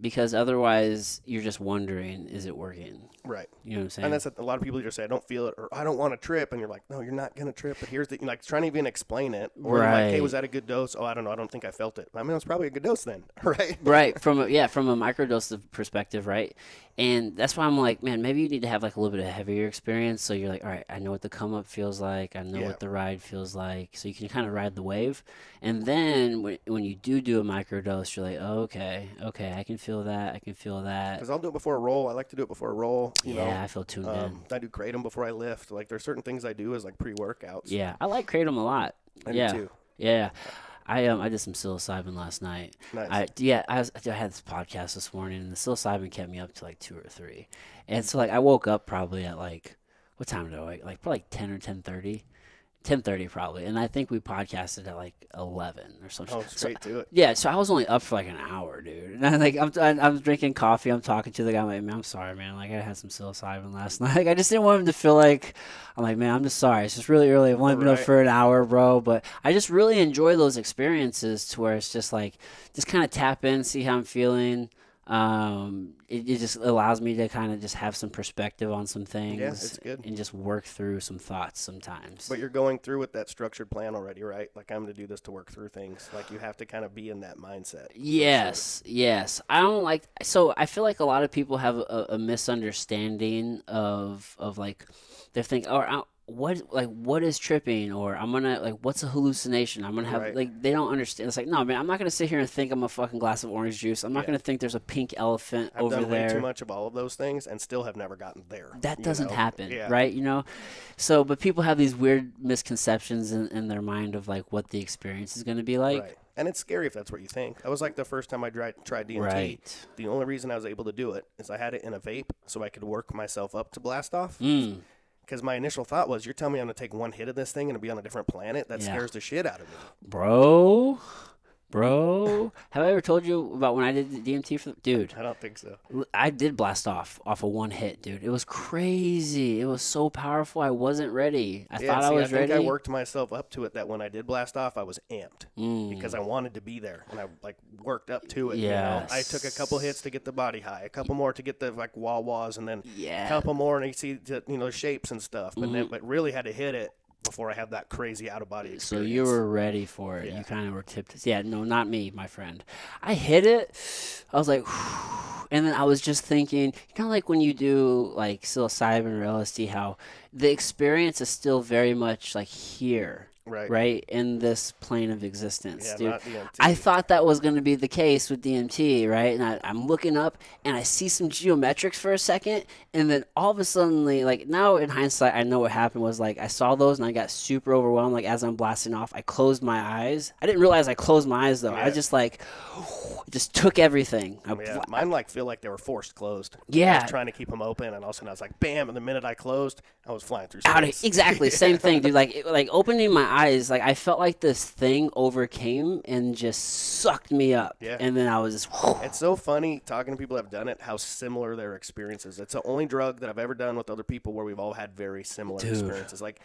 because otherwise you're just wondering is it working Right. you know what i'm saying And that's a lot of people just say I don't feel it or I don't want to trip, and you're like, no, you're not gonna trip. But here's the like trying to even explain it, or you're like, hey, was that a good dose? Oh, I don't know. I don't think I felt it. I mean, it was probably a good dose then, (laughs) right? right from a, yeah from a microdose perspective right and that's why i'm like man maybe you need to have like a little bit of heavier experience so you're like all right i know what the come up feels like i know Yeah. what the ride feels like so you can kind of ride the wave and then when, when you do do a microdose you're like oh, okay okay i can feel that i can feel that Because I'll do it before a roll. I like to do it before a roll. You yeah know, i feel tuned in um, I do kratom before I lift. Like there's certain things I do as like pre-workouts. Yeah, I like kratom a lot. I do yeah, too. yeah. I um I did some psilocybin last night. Nice. I yeah I was I had this podcast this morning and the psilocybin kept me up to like two or three, and so like I woke up probably at like what time did I wake like probably like ten or ten thirty. 10:30 probably, and I think we podcasted at like 11 or something. Oh, So- straight to it. yeah, so I was only up for like an hour, dude. And I'm like, I'm, I'm, drinking coffee. I'm talking to the guy. I'm like, man, I'm sorry, man. Like, I had some psilocybin last (laughs) night. Like, I just didn't want him to feel like, I'm like, man, I'm just sorry. It's just really early. I've only been up for an hour, bro. But I just really enjoy those experiences to where it's just like, just kind of tap in, see how I'm feeling. Um, it, it just allows me to kind of just have some perspective on some things. Yeah, it's good. And just work through some thoughts sometimes. But you're going through with that structured plan already, right? Like I'm going to do this to work through things. Like you have to kind of be in that mindset. for sure. Yes, yes. I don't like. So I feel like a lot of people have a, a misunderstanding of of like they think, or uh, what like what is tripping, or I'm gonna like what's a hallucination? I'm gonna have Right. like they don't understand. It's like no man, I'm not gonna sit here and think I'm a fucking glass of orange juice. I'm not Yeah. gonna think there's a pink elephant I've over done way there. too much of all of those things and still have never gotten there. that doesn't know? happen Yeah. right you know so but people have these weird misconceptions in, in their mind of like what the experience is going to be like right. And it's scary if that's what you think. That was like the first time I tried, tried DMT. Right. The only reason I was able to do it is I had it in a vape so I could work myself up to blast off. Mm. Because my initial thought was, you're telling me I'm going to take one hit of this thing and be on a different planet? That Yeah. scares the shit out of me. bro bro have i ever told you about when i did the dmt for dude I don't think so. i did blast off off of one hit dude it was crazy it was so powerful i wasn't ready i Yeah, thought see, i was think ready I worked myself up to it that when I did blast off, I was amped Mm. because I wanted to be there and I like worked up to it. You know? I took a couple hits to get the body high, a couple more to get the like wah wahs, and then Yeah. a couple more and you see the, you know shapes and stuff. But Mm-hmm. then, but really had to hit it before I had that crazy out of body experience. So you were ready for it. Yeah. You kind of were tipped. Yeah, no, not me, my friend. I hit it. I was like, (sighs) and then I was just thinking, kind of like when you do like psilocybin or LSD, how the experience is still very much like here, right. right, in this plane of existence, Yeah, dude. I thought that was going to be the case with DMT, right? And I, I'm looking up and I see some geometrics for a second, and then all of a sudden, like now in hindsight, I know what happened was like I saw those and I got super overwhelmed. Like as I'm blasting off, I closed my eyes. I didn't realize I closed my eyes though. I just like (sighs) just took everything. I, Yeah, mine like feel like they were forced closed. Yeah. trying to keep them open, and all of a sudden I was like, bam! And the minute I closed, I was flying through space. out of exactly same thing, dude. (laughs) Like it- like opening my eyes, like I felt like this thing overcame and just sucked me up. Yeah. And then I was just. It's so funny talking to people that have done it, how similar their experiences. It's the only drug that I've ever done with other people where we've all had very similar Dude. experiences. Like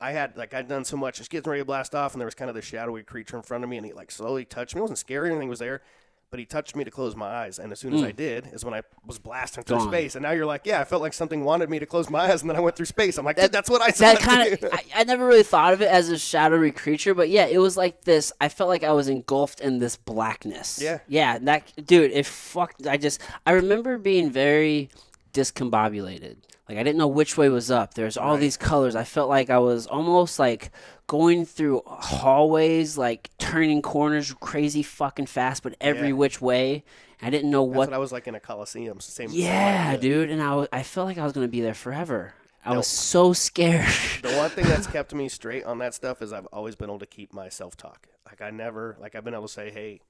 I had like I'd done so much, just getting ready to blast off, and there was kind of this shadowy creature in front of me, and he like slowly touched me. It wasn't scary, anything was there. But he touched me to close my eyes, and as soon as I did, is when I was blasting through Mm. Gone. space. And now you're like, yeah, I felt like something wanted me to close my eyes, and then I went through space. I'm like, dude, that's what I saw. that kind of I, I never really thought of it as a shadowy creature but yeah it was like this i felt like i was engulfed in this blackness Yeah. yeah that dude it fucked i just i remember being very discombobulated Like I didn't know which way was up. There's all Right. these colors. I felt like I was almost like going through hallways, like turning corners crazy fucking fast, but every Yeah. which way. I didn't know what. what I was like in a coliseum. Same. yeah, dude. And I, wa- I felt like I was gonna be there forever. I was so scared. (laughs) The one thing that's (laughs) kept me straight on that stuff is I've always been able to keep my self talk. Like I never, like I've been able to say, "Hey,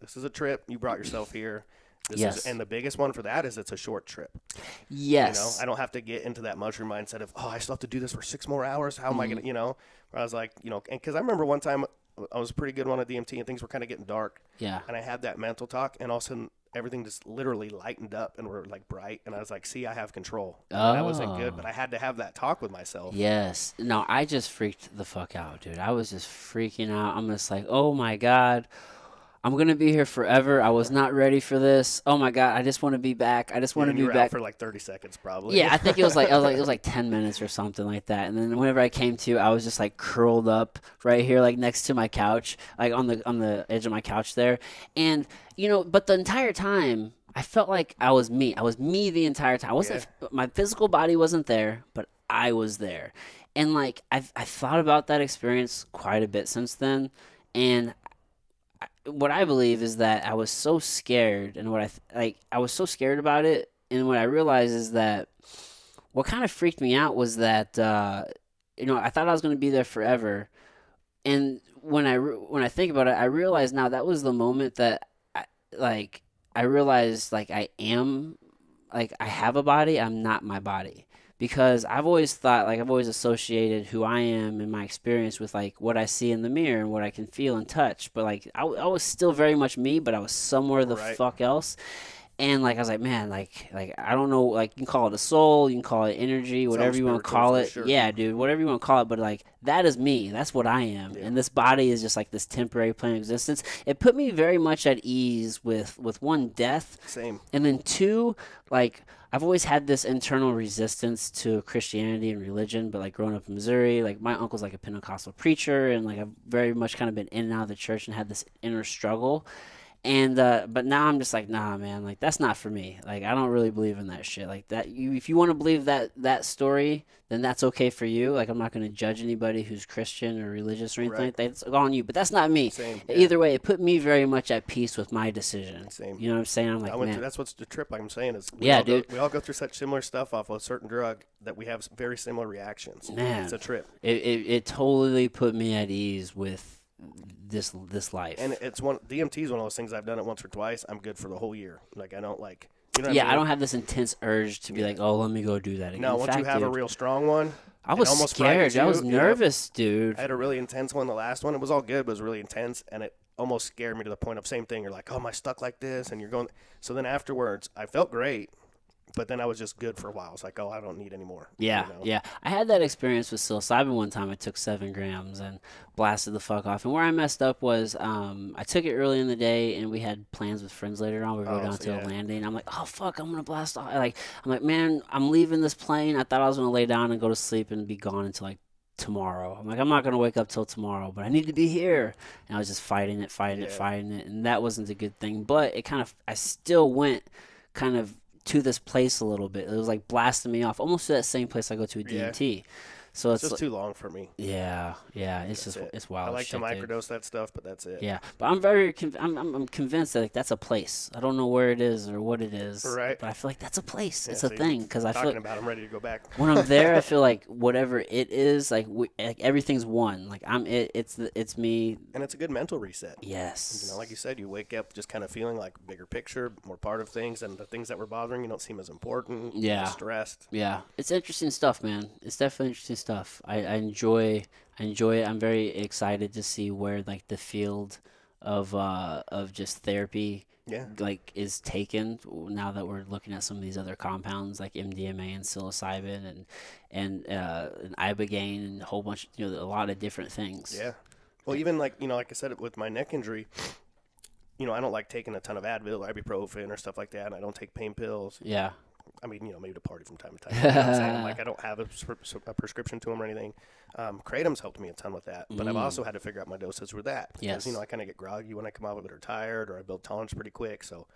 this is a trip. You brought yourself here." This Yes. Is, and the biggest one for that is it's a short trip. yes. You know, I don't have to get into that mushroom mindset of, oh, I still have to do this for six more hours. How am Mm-hmm. I gonna, you know? I was like, you know, and because I remember one time I was a pretty good one at DMT and things were kind of getting dark, yeah. and I had that mental talk, and all of a sudden everything just literally lightened up and were like bright, and I was like, see, I have control. And That wasn't good, Oh. but I had to have that talk with myself. Yes. No, I just freaked the fuck out, dude. I was just freaking out. I'm just like, oh my God, I'm going to be here forever. I was not ready for this. Oh my God, I just want to be back. I just want to you be back. for like 30 seconds, probably. Yeah, I think it was like I was like it was like (laughs) ten minutes or something like that. And then whenever I came to, I was just like curled up right here, like next to my couch, like on the on the edge of my couch there. And you know, but the entire time, I felt like I was me. I was me the entire time. I wasn't my physical body wasn't there, but I was there. And like I've I thought about that experience quite a bit since then, and what I believe is that I was so scared, and what I th- like, I was so scared about it, and what I realized is that what kind of freaked me out was that uh, you know I thought I was going to be there forever, and when I re- when I think about it, I realize now that was the moment that I, like I realized like I am like I have a body, I'm not my body because I've always thought like I've always associated who I am and my experience with like what I see in the mirror and what I can feel and touch. But like I, I was still very much me, but I was somewhere the Right. fuck else. And like I was like, man, like like I don't know, like you can call it a soul, you can call it energy, whatever you want to call it. sure. Yeah, dude, whatever you want to call it. But like that is me. That's what I am. Yeah. And this body is just like this temporary plane of existence. It put me very much at ease with with one death Same. and then two, like I've always had this internal resistance to Christianity and religion, but like growing up in Missouri, like my uncle's like a Pentecostal preacher, and like I've very much kind of been in and out of the church and had this inner struggle. And uh, but now I'm just like, nah, man, like that's not for me. Like I don't really believe in that shit. Like that, you if you want to believe that that story, then that's okay for you. Like I'm not going to judge anybody who's Christian or religious or anything Right. like that. It's on you. But that's not me. Same, yeah. Either way, it put me very much at peace with my decision. Same. You know what I'm saying? I'm like, I went man, through, that's what's the trip I'm saying is we Yeah, all go- dude. we all go through such similar stuff off of a certain drug that we have very similar reactions. Man. It's a trip. it, it, it totally put me at ease with this this life. And it's one DMT is one of those things I've done it once or twice. I'm good for the whole year. Like I don't like you know yeah, mean? I don't have this intense urge to be like, oh, let me go do that again. No, In once you fact, have a real strong one, I was almost scared. I was you, you know? nervous, dude. I had a really intense one. The last one, it was all good, but it was really intense, and it almost scared me to the point of same thing. You're like, oh, am I stuck like this? And you're going. So then afterwards, I felt great, but then I was just good for a while. It's like, oh, I don't need any more. you Yeah, know? yeah. I had that experience with psilocybin one time. I took seven grams and blasted the fuck off. And where I messed up was um, I took it early in the day, and we had plans with friends later on. We were Oh, down so to a landing. I'm like, oh fuck, I'm gonna blast off. Like, I'm like, man, I'm leaving this plane. I thought I was gonna lay down and go to sleep and be gone until like tomorrow. I'm like, I'm not gonna wake up till tomorrow, but I need to be here. And I was just fighting it, fighting it, fighting it, and that wasn't a good thing. But it kind of, I still went kind of to this place a little bit. It was like blasting me off, almost to that same place I go to a Yeah. So It's it's, just like, too long for me. yeah, yeah. It's just it. it's wild. I like shit, to dude. microdose that stuff, but that's it. Yeah, but I'm very con- I'm, I'm I'm convinced that like, that's a place. I don't know where it is or what it is, Right. But I feel like that's a place. Yeah, it's a thing because I feel Talking like about, I'm ready to go back. when I'm there, I (laughs) feel like whatever it is, like, we, like everything's one. Like I'm it. It's the, it's me. And it's a good mental reset. Yes. You know, like you said, you wake up just kind of feeling like bigger picture, more part of things, and the things that were bothering you don't seem as important. Yeah. stressed. Yeah, it's interesting stuff, man. It's definitely interesting stuff. I, I enjoy I enjoy it. I'm very excited to see where like the field of uh of just therapy Yeah. like is taken now that we're looking at some of these other compounds like MDMA and psilocybin and and uh and ibogaine and a whole bunch you know a lot of different things. Yeah. Well, even like you know, like I said, with my neck injury, you know, I don't like taking a ton of Advil, ibuprofen, or stuff like that, and I don't take pain pills. Yeah. I mean, you know, maybe to party from time to time. You know I'm saying? Like, I don't have a, a prescription to them or anything. Um, Kratom's helped me a ton with that, but I've Mm. also had to figure out my doses with that. Because, Yes. you know, I kind of get groggy when I come out of it or tired, or I build tolerance pretty quick. So,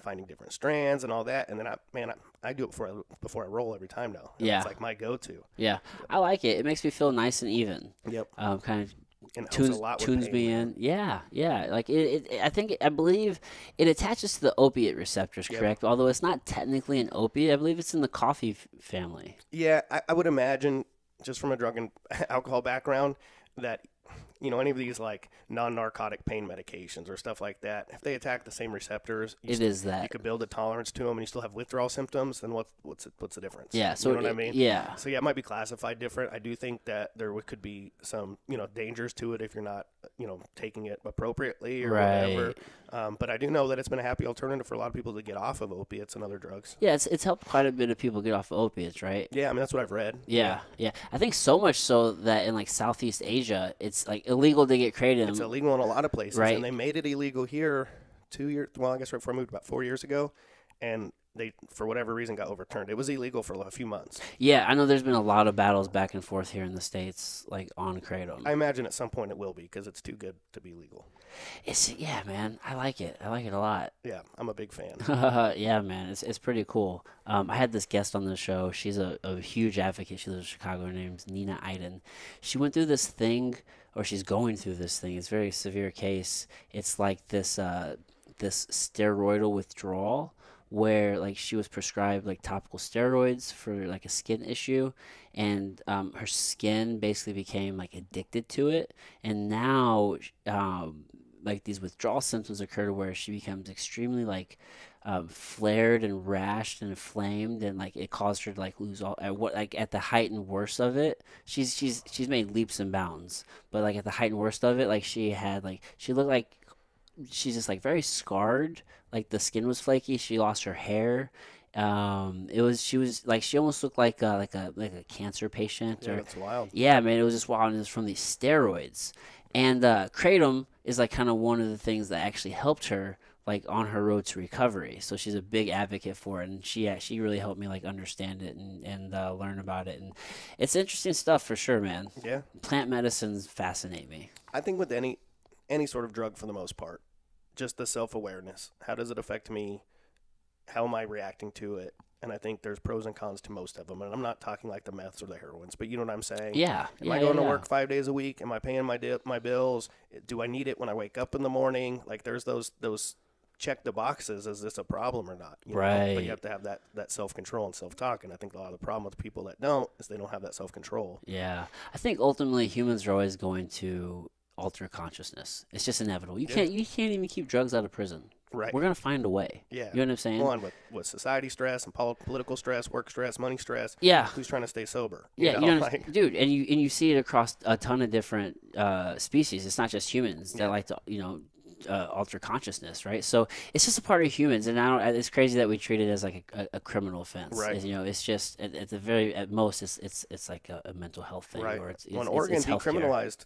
finding different strands and all that. And then I, man, I, I do it before I before I roll every time now. And Yeah. it's like my go-to. Yeah, I like it. It makes me feel nice and even. Yep, Um, kind of and tunes a lot with tunes pain, me man. in. Yeah, yeah. Like it, it, I think I believe it attaches to the opiate receptors, Yep. correct? Although it's not technically an opiate, I believe it's in the coffee f- family. Yeah, I, I would imagine just from a drug and (laughs) alcohol background that you know any of these like non-narcotic pain medications or stuff like that, if they attack the same receptors, you, It st- is you could build a tolerance to them, and you still have withdrawal symptoms. Then what's what's it, what's the difference? Yeah. So you know what I mean? Yeah. So yeah, it might be classified different. I do think that there could be some, you know, dangers to it if you're not, you know, taking it appropriately or whatever. Right. Um, but I do know that it's been a happy alternative for a lot of people to get off of opiates and other drugs. Yeah, it's it's helped quite a bit of people get off of opiates, right? Yeah, I mean that's what I've read. Yeah, yeah. I think so much so that in like Southeast Asia, it's like illegal to get kratom. It's illegal in a lot of places, Right. and they made it illegal here two years. Well, I guess right before I moved, about four years ago, and they, for whatever reason, got overturned. It was illegal for a few months. yeah, I know there's been a lot of battles back and forth here in the states, like on kratom. I imagine at some point it will be because it's too good to be legal. It's yeah, man. I like it. I like it a lot. (laughs) Yeah, I'm a big fan. yeah, man, it's it's pretty cool. Um, I had this guest on the show. She's a, a huge advocate. She lives in Chicago. Her name's Nina Iden. She went through this thing, or she's going through this thing. It's a very severe case. It's like this uh, this steroidal withdrawal where like she was prescribed like topical steroids for like a skin issue and um, her skin basically became like addicted to it and now um, like these withdrawal symptoms occurred where she becomes extremely like um, flared and rashed and inflamed and like it caused her to like lose all at what like at the height and worst of it she's she's she's made leaps and bounds but like at the height and worst of it like she had like she looked like she's just like very scarred like the skin was flaky she lost her hair um it was she was like she almost looked like a, like a like a cancer patient Yeah, or that's wild. yeah, man, it was just wild, and it was from these steroids. And uh, kratom is like kind of one of the things that actually helped her like on her road to recovery. So she's a big advocate for it, and she uh, she really helped me like understand it and and uh, learn about it. And it's interesting stuff for sure, man. Yeah, Plant medicines fascinate me. I think with any any sort of drug for the most part, just the self awareness. How does it affect me? How am I reacting to it? And I think there's pros and cons to most of them. And I'm not talking like the meths or the heroines, but you know what I'm saying? Yeah, Am yeah, I going yeah, to yeah. work five days a week? Am I paying my dip, my bills? Do I need it when I wake up in the morning? Like there's those those check the boxes. Is this a problem or not? you know? But Right. you have to have that that self control and self talk. And I think a lot of the problem with people that don't is they don't have that self control. Yeah, I think ultimately humans are always going to alter consciousness. It's just inevitable. You can't you can't even keep drugs out of prison. Right. We're gonna find a way. Yeah. You know what I'm saying? One with, with society stress and pol- political stress, work stress, money stress. Yeah. Who's trying to stay sober? Yeah, know, you know, like, dude, and you and you see it across a ton of different uh, species. It's not just humans that Yeah. like to, you know, uh, alter consciousness, right? So it's just a part of humans, and I don't. It's crazy that we treat it as like a, a, criminal offense. Right. It's, you know, it's just at, at the very at most, it's it's it's like a, a mental health thing, right. or it's, it's, it's, Oregon it's decriminalized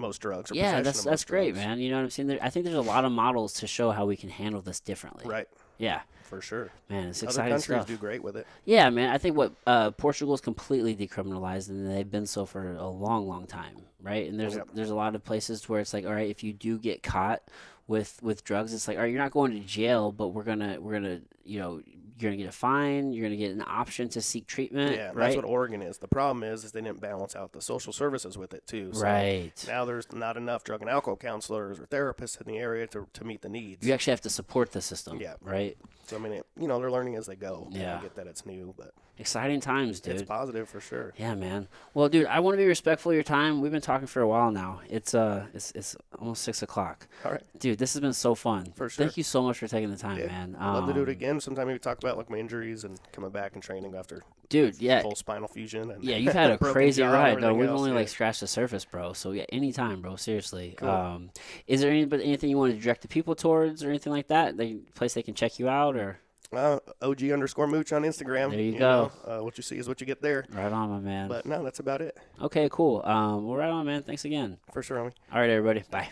most drugs. Yeah, that's that's great, drugs. man. You know what I'm saying? There, I think there's a lot of models to show how we can handle this differently. Right, Yeah, for sure. man, it's Other exciting countries stuff. do great with it. Yeah, man. I think what uh, Portugal is completely decriminalized, and they've been so for a long, long time, right? And there's Yep. there's a lot of places where it's like, all right, if you do get caught with with drugs, it's like, all right, you're not going to jail, but we're gonna we're gonna you know you're gonna get a fine, you're gonna get an option to seek treatment, Yeah, right? that's what Oregon is. The problem is, is they didn't balance out the social services with it too. So right. Now there's not enough drug and alcohol counselors or therapists in the area to, to meet the needs. You actually have to support the system, Yeah. right? So I mean, it, you know, they're learning as they go. Yeah. I get that it's new, but Exciting times, dude. it's positive for sure. Yeah, man. Well, dude, I want to be respectful of your time. We've been talking for a while now. It's uh, it's it's almost six o'clock. All right. Dude, this has been so fun. For sure. Thank you so much for taking the time, Yeah. man. I'd love to do it Um, again. Sometime maybe talk about like my injuries and coming back and training after dude. Yeah, full spinal fusion. And yeah. You've had (laughs) a crazy ride, though. We've else, only yeah. like scratched the surface, bro. So yeah, anytime, bro. Seriously. Cool. Um, is there any but anything you want to direct the people towards, or anything like that? the place they can check you out, or Uh, OG underscore mooch on Instagram. There you know, uh, what you see is what you get there. right on, my man. But no, that's about it okay, cool. Um, well, right on, man. Thanks again. for sure, homie. All right, everybody. Bye.